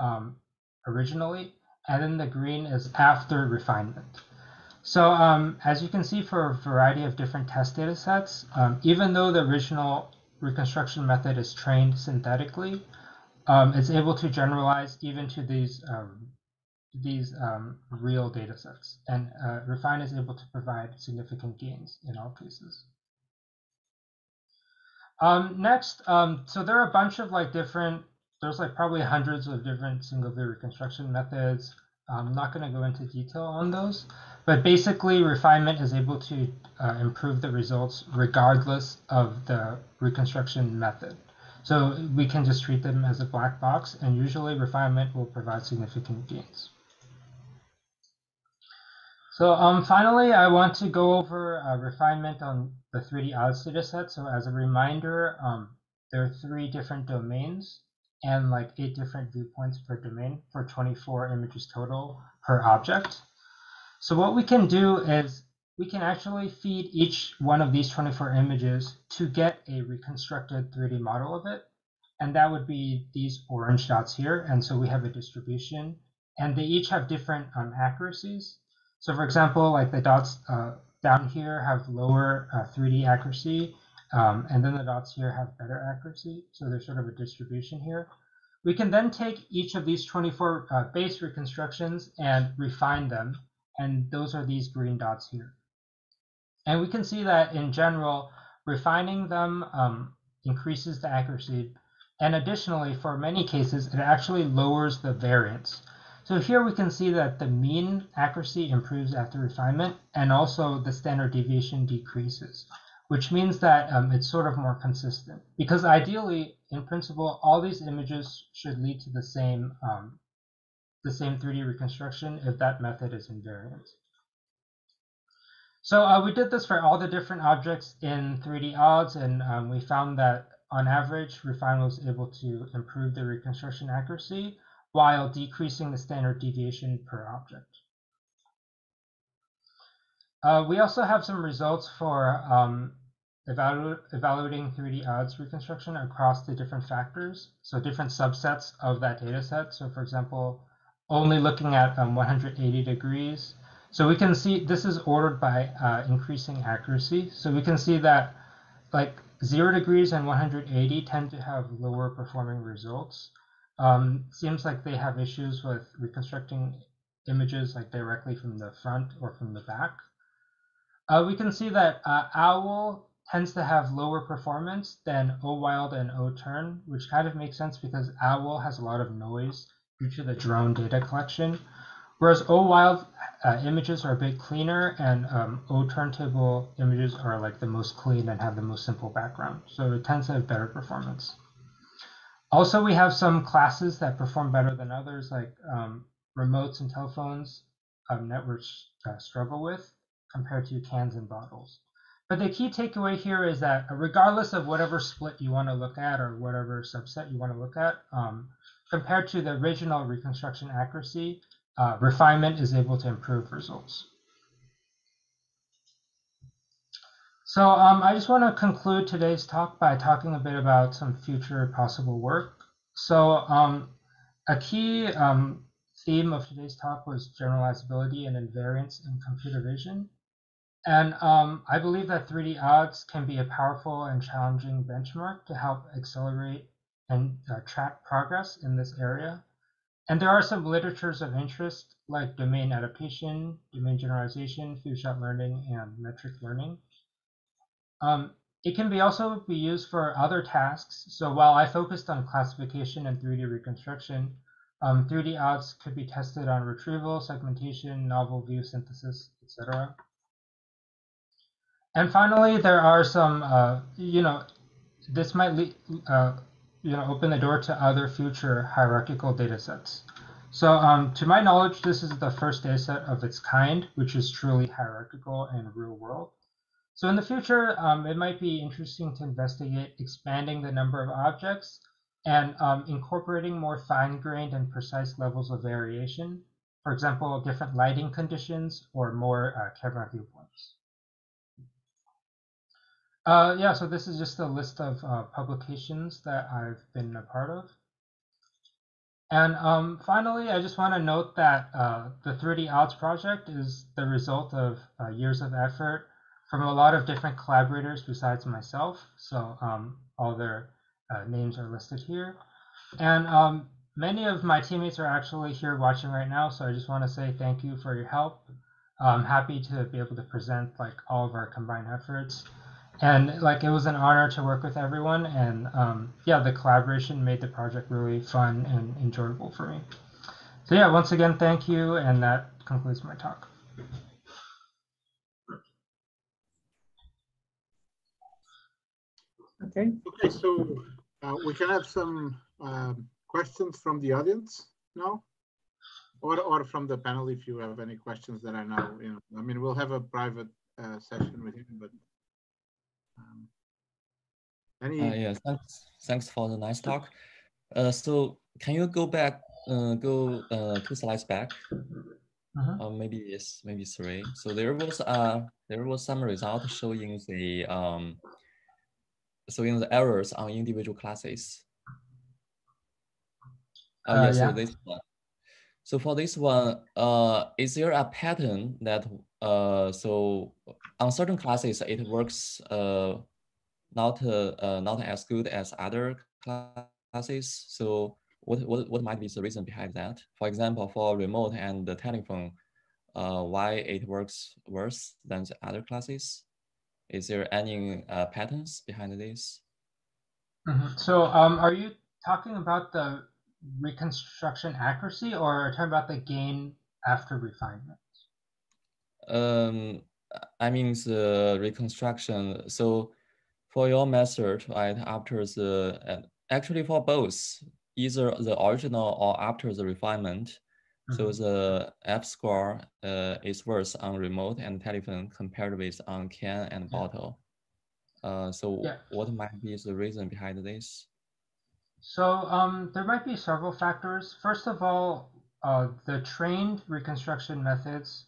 um, originally, and then the green is after refinement. So um, as you can see for a variety of different test data sets, um, even though the original reconstruction method is trained synthetically, um, it's able to generalize even to these um, these um, real data sets. And uh, Refine is able to provide significant gains in all cases. Um, next, um, so there are a bunch of like different, there's like probably hundreds of different single view reconstruction methods. I'm not going to go into detail on those, but basically refinement is able to uh, improve the results regardless of the reconstruction method. So we can just treat them as a black box and usually refinement will provide significant gains. So um, finally, I want to go over a refinement on the 3D ODDS dataset. So as a reminder, um, there are three different domains and like eight different viewpoints per domain for 24 images total per object. So what we can do is we can actually feed each one of these 24 images to get a reconstructed 3D model of it. And that would be these orange dots here. And so we have a distribution and they each have different um, accuracies. So for example, like the dots uh, down here have lower uh, 3D accuracy, um, and then the dots here have better accuracy. So there's sort of a distribution here. We can then take each of these 24 uh, base reconstructions and refine them, and those are these green dots here. And we can see that in general, refining them um, increases the accuracy, and additionally, for many cases, it actually lowers the variance. So here we can see that the mean accuracy improves after refinement and also the standard deviation decreases, which means that um, it's sort of more consistent. Because ideally, in principle, all these images should lead to the same um, the same 3D reconstruction if that method is invariant. So uh, we did this for all the different objects in 3D ODDS, and um, we found that on average, Refine was able to improve the reconstruction accuracy while decreasing the standard deviation per object. Uh, we also have some results for um, evalu evaluating 3D ODDS reconstruction across the different factors, so different subsets of that data set. So for example, only looking at um, 180 degrees. So we can see this is ordered by uh, increasing accuracy. So we can see that like 0 degrees and 180 tend to have lower performing results. Um, seems like they have issues with reconstructing images like directly from the front or from the back. Uh, we can see that uh, OWL tends to have lower performance than OWILD and OTurn, which kind of makes sense because OWL has a lot of noise due to the drone data collection, whereas OWILD uh, images are a bit cleaner and um, OTurntable images are like the most clean and have the most simple background. So it tends to have better performance. Also, we have some classes that perform better than others, like um, remotes and telephones um, networks uh, struggle with compared to cans and bottles. But the key takeaway here is that regardless of whatever split you want to look at or whatever subset you want to look at, um, compared to the original reconstruction accuracy, uh, refinement is able to improve results. So um, I just want to conclude today's talk by talking a bit about some future possible work. So um, a key um, theme of today's talk was generalizability and invariance in computer vision. And um, I believe that 3D ODDS can be a powerful and challenging benchmark to help accelerate and uh, track progress in this area. And there are some literatures of interest like domain adaptation, domain generalization, few shot learning, and metric learning. Um, it can be also be used for other tasks. So while I focused on classification and 3D reconstruction, um, 3D ODDS could be tested on retrieval, segmentation, novel view synthesis, etc. And finally, there are some, uh, you know, this might lead, uh, you know, open the door to other future hierarchical data sets. So um, to my knowledge, this is the first dataset of its kind, which is truly hierarchical and real world. So in the future, um, it might be interesting to investigate expanding the number of objects and um, incorporating more fine-grained and precise levels of variation. For example, different lighting conditions or more uh, camera viewpoints. Uh, yeah, so this is just a list of uh, publications that I've been a part of. And um, finally, I just want to note that uh, the 3D ODDS project is the result of uh, years of effort from a lot of different collaborators besides myself. So um, all their uh, names are listed here. And um, many of my teammates are actually here watching right now. So I just want to say thank you for your help. I'm happy to be able to present like all of our combined efforts and like it was an honor to work with everyone and um, yeah the collaboration made the project really fun and enjoyable for me so yeah once again thank you and that concludes my talk okay okay so uh, we can have some um, questions from the audience now or, or from the panel if you have any questions that are now you know i mean we'll have a private uh, session with him but um, any? Uh, yeah, thanks. Thanks for the nice talk. Uh, so can you go back, uh, go uh, two slides back? Uh-huh. Uh, maybe yes, maybe three. So there was uh there was some result showing the um showing the errors on individual classes. Uh, uh yeah, yeah. So this one. So for this one, uh, is there a pattern that uh, so on certain classes it works uh, not uh, not as good as other classes. So what, what what might be the reason behind that? For example, for remote and the telephone, uh, why it works worse than the other classes? Is there any uh, patterns behind this? Mm -hmm. So um, are you talking about the reconstruction accuracy or are you talking about the gain after refinement? Um, I mean the reconstruction. So for your method, right, after the, actually for both, either the original or after the refinement. So mm-hmm. the F score uh, is worse on remote and telephone compared with on can and bottle. Uh, so yeah. what might be the reason behind this? So um, there might be several factors. First of all, uh, the trained reconstruction methods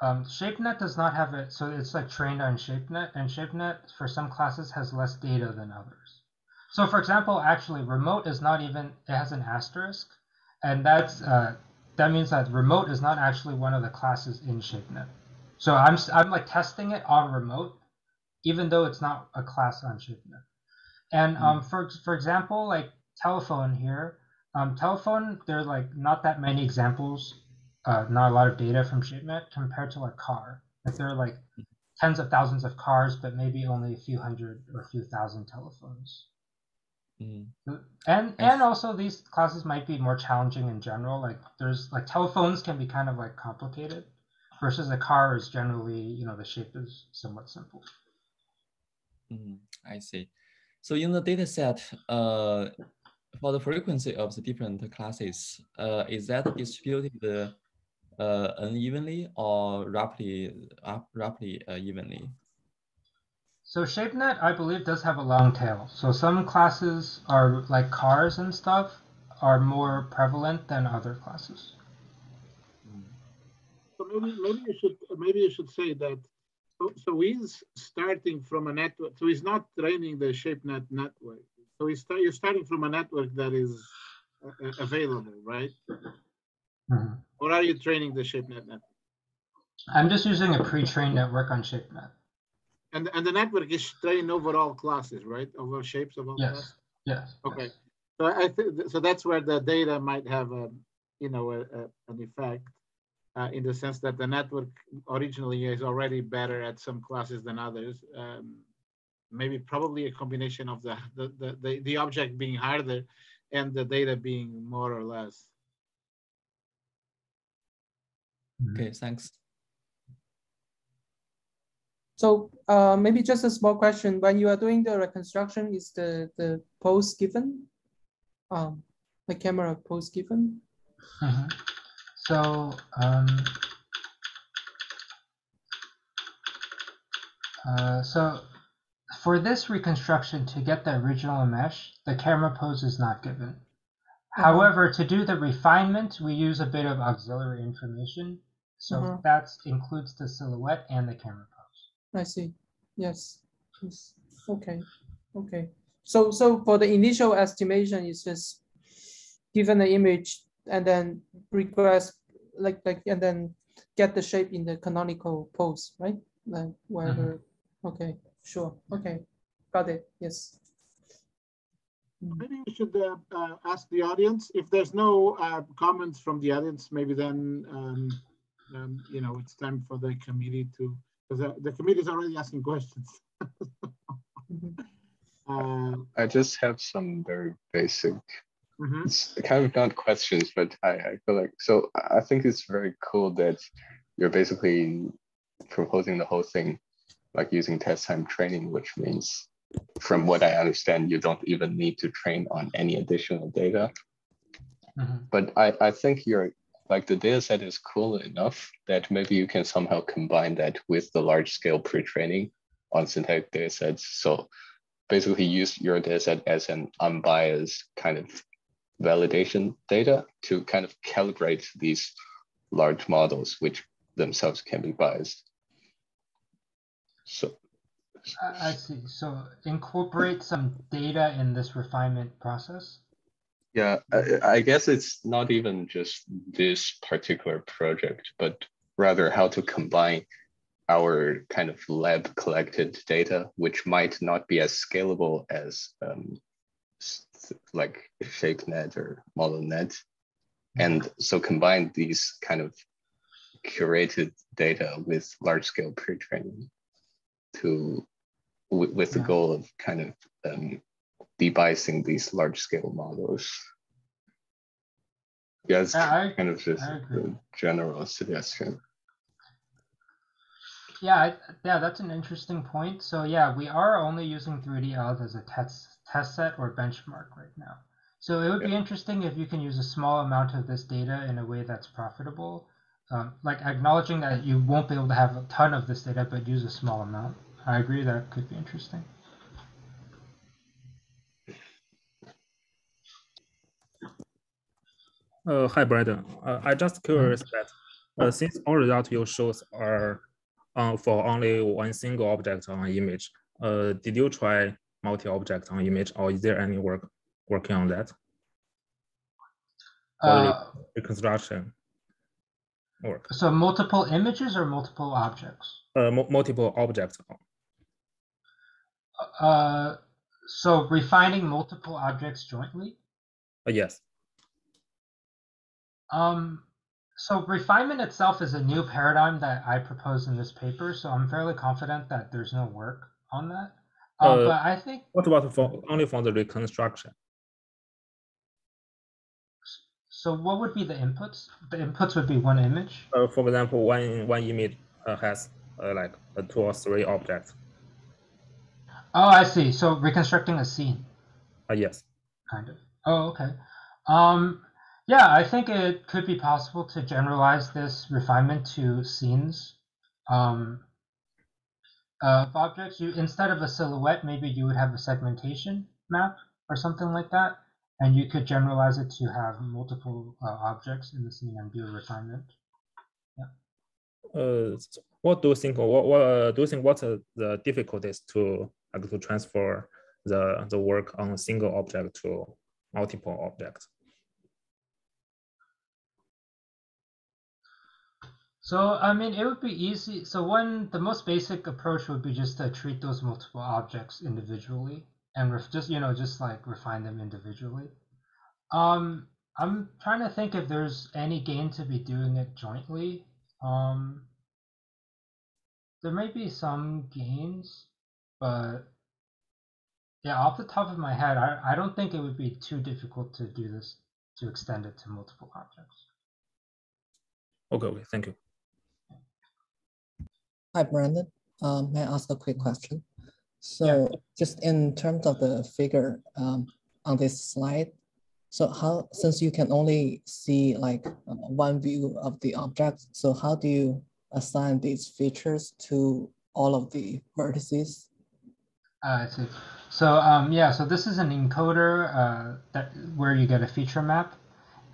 um, ShapeNet does not have it, so it's like trained on ShapeNet, and ShapeNet for some classes has less data than others. So for example, actually remote is not even, it has an asterisk, and that's uh, that means that remote is not actually one of the classes in ShapeNet. So I'm, I'm like testing it on remote, even though it's not a class on ShapeNet. And um, hmm. for, for example, like telephone here, um, telephone, there's like not that many examples uh, not a lot of data from ShapeNet compared to like car. Like there are like tens of thousands of cars, but maybe only a few hundred or a few thousand telephones. Mm. And and also these classes might be more challenging in general. Like there's like telephones can be kind of like complicated, versus a car is generally you know the shape is somewhat simple. Mm, I see. So in the data set, uh, for the frequency of the different classes, uh, is that distributed uh, unevenly or roughly uh, roughly uh, evenly? So ShapeNet, I believe, does have a long tail. So some classes are like cars and stuff are more prevalent than other classes. So maybe maybe you should maybe you should say that. So, so he's starting from a network. So he's not training the ShapeNet network. So he's start, you're starting from a network that is uh, available, right? Mm-hmm. Or are you training the ShapeNet network? I'm just using a pre-trained network on ShapeNet. And and the network is trained over all classes, right? Over shapes of all yes. classes. Yes. Okay. Yes. So I think so. That's where the data might have a, you know, a, a, an effect, uh, in the sense that the network originally is already better at some classes than others. Um, maybe probably a combination of the the, the the the object being harder, and the data being more or less. Okay, thanks. So uh, maybe just a small question. When you are doing the reconstruction, is the, the pose given? Um, the camera pose given? Uh -huh. So, um, uh, so for this reconstruction, to get the original mesh, the camera pose is not given. Mm-hmm. However, to do the refinement, we use a bit of auxiliary information. So mm-hmm. that includes the silhouette and the camera pose. I see. Yes. yes. Okay. Okay. So so for the initial estimation, it's just given the image and then regress like like and then get the shape in the canonical pose, right? Like wherever. Mm-hmm. Okay. Sure. Okay. Got it. Yes. Maybe we should uh, uh, ask the audience if there's no uh, comments from the audience. Maybe then um, um, you know it's time for the committee to because the, the committee is already asking questions. <laughs> Uh, I just have some very basic. Mm -hmm. It's kind of not questions, but I, I feel like so. I think it's very cool that you're basically proposing the whole thing like using test time training, which means from what I understand, you don't even need to train on any additional data. Mm-hmm. But I, I think you're like the data set is cool enough that maybe you can somehow combine that with the large scale pre-training on synthetic data sets. So basically use your data set as an unbiased kind of validation data to kind of calibrate these large models, which themselves can be biased. So I see. So incorporate some data in this refinement process. Yeah, I, I, guess it's not even just this particular project, but rather how to combine our kind of lab collected data, which might not be as scalable as um, like ShapeNet or ModelNet. And so combine these kind of curated data with large scale pre-training to with, with the goal of kind of um, debiasing these large scale models. Yeah, I, kind of just a general suggestion. Yeah, I, yeah, that's an interesting point. So yeah, we are only using 3D ODDS as a test test set or benchmark right now. So it would yeah. be interesting if you can use a small amount of this data in a way that's profitable, um, like acknowledging that you won't be able to have a ton of this data, but use a small amount. I agree that could be interesting. Uh, hi, Brandon. Uh, I just curious that uh, since all results you shows are uh, for only one single object on image, uh, did you try multi-object on image, or is there any work working on that? Uh, reconstruction work. So multiple images or multiple objects? Uh, multiple objects uh, so refining multiple objects jointly? Uh, yes. Um, so refinement itself is a new paradigm that I propose in this paper, so I'm fairly confident that there's no work on that. Uh, uh, but I think. What about for only for the reconstruction? So what would be the inputs? The inputs would be one image. Uh, for example, one one image uh, has uh, like two or three objects. Oh, I see. So reconstructing a scene. Uh, yes. Kind of. Oh, okay. Um, yeah, I think it could be possible to generalize this refinement to scenes um, of objects. You instead of a silhouette, maybe you would have a segmentation map or something like that, and you could generalize it to have multiple uh, objects in the scene and do a refinement. Yeah. Uh, what do you think? What, what uh, do you think? What are the difficulties to like to transfer the, the work on a single object to multiple objects. So, I mean, it would be easy. So one, the most basic approach would be just to treat those multiple objects individually and just, you know, just like refine them individually. Um, I'm trying to think if there's any gain to be doing it jointly. Um, there may be some gains, but yeah, off the top of my head, I, I don't think it would be too difficult to do this to extend it to multiple objects. Okay, okay, thank you. Hi, Brandon. Um, may I ask a quick question? So yeah. just in terms of the figure um, on this slide, So how, since you can only see like uh, one view of the object, so how do you assign these features to all of the vertices? Uh, I see. So um, yeah, so this is an encoder uh, that where you get a feature map,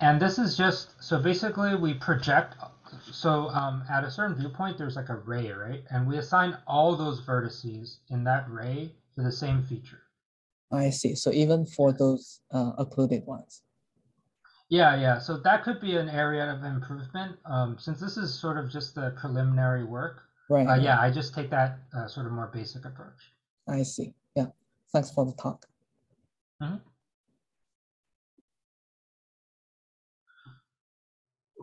and this is just so basically we project. So um, at a certain viewpoint, there's like a ray, right? And we assign all those vertices in that ray to the same feature. I see. So even for those uh, occluded ones. Yeah, yeah. So that could be an area of improvement. Um, since this is sort of just the preliminary work. Right. Uh, yeah, I just take that uh, sort of more basic approach. I see. Yeah. Thanks for the talk. Mm -hmm.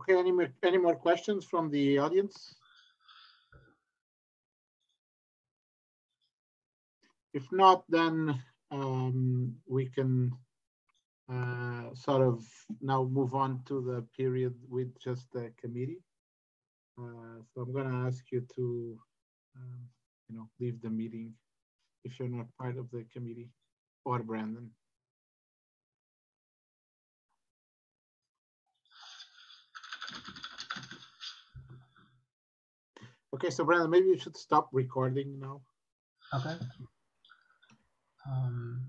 Okay. Any more any more questions from the audience? If not, then um, we can uh, sort of now move on to the period with just the committee. Uh, so I'm going to ask you to, um, you know, leave the meeting if you're not part of the committee or Brandon. Okay, so Brandon, maybe you should stop recording now. Okay. Um,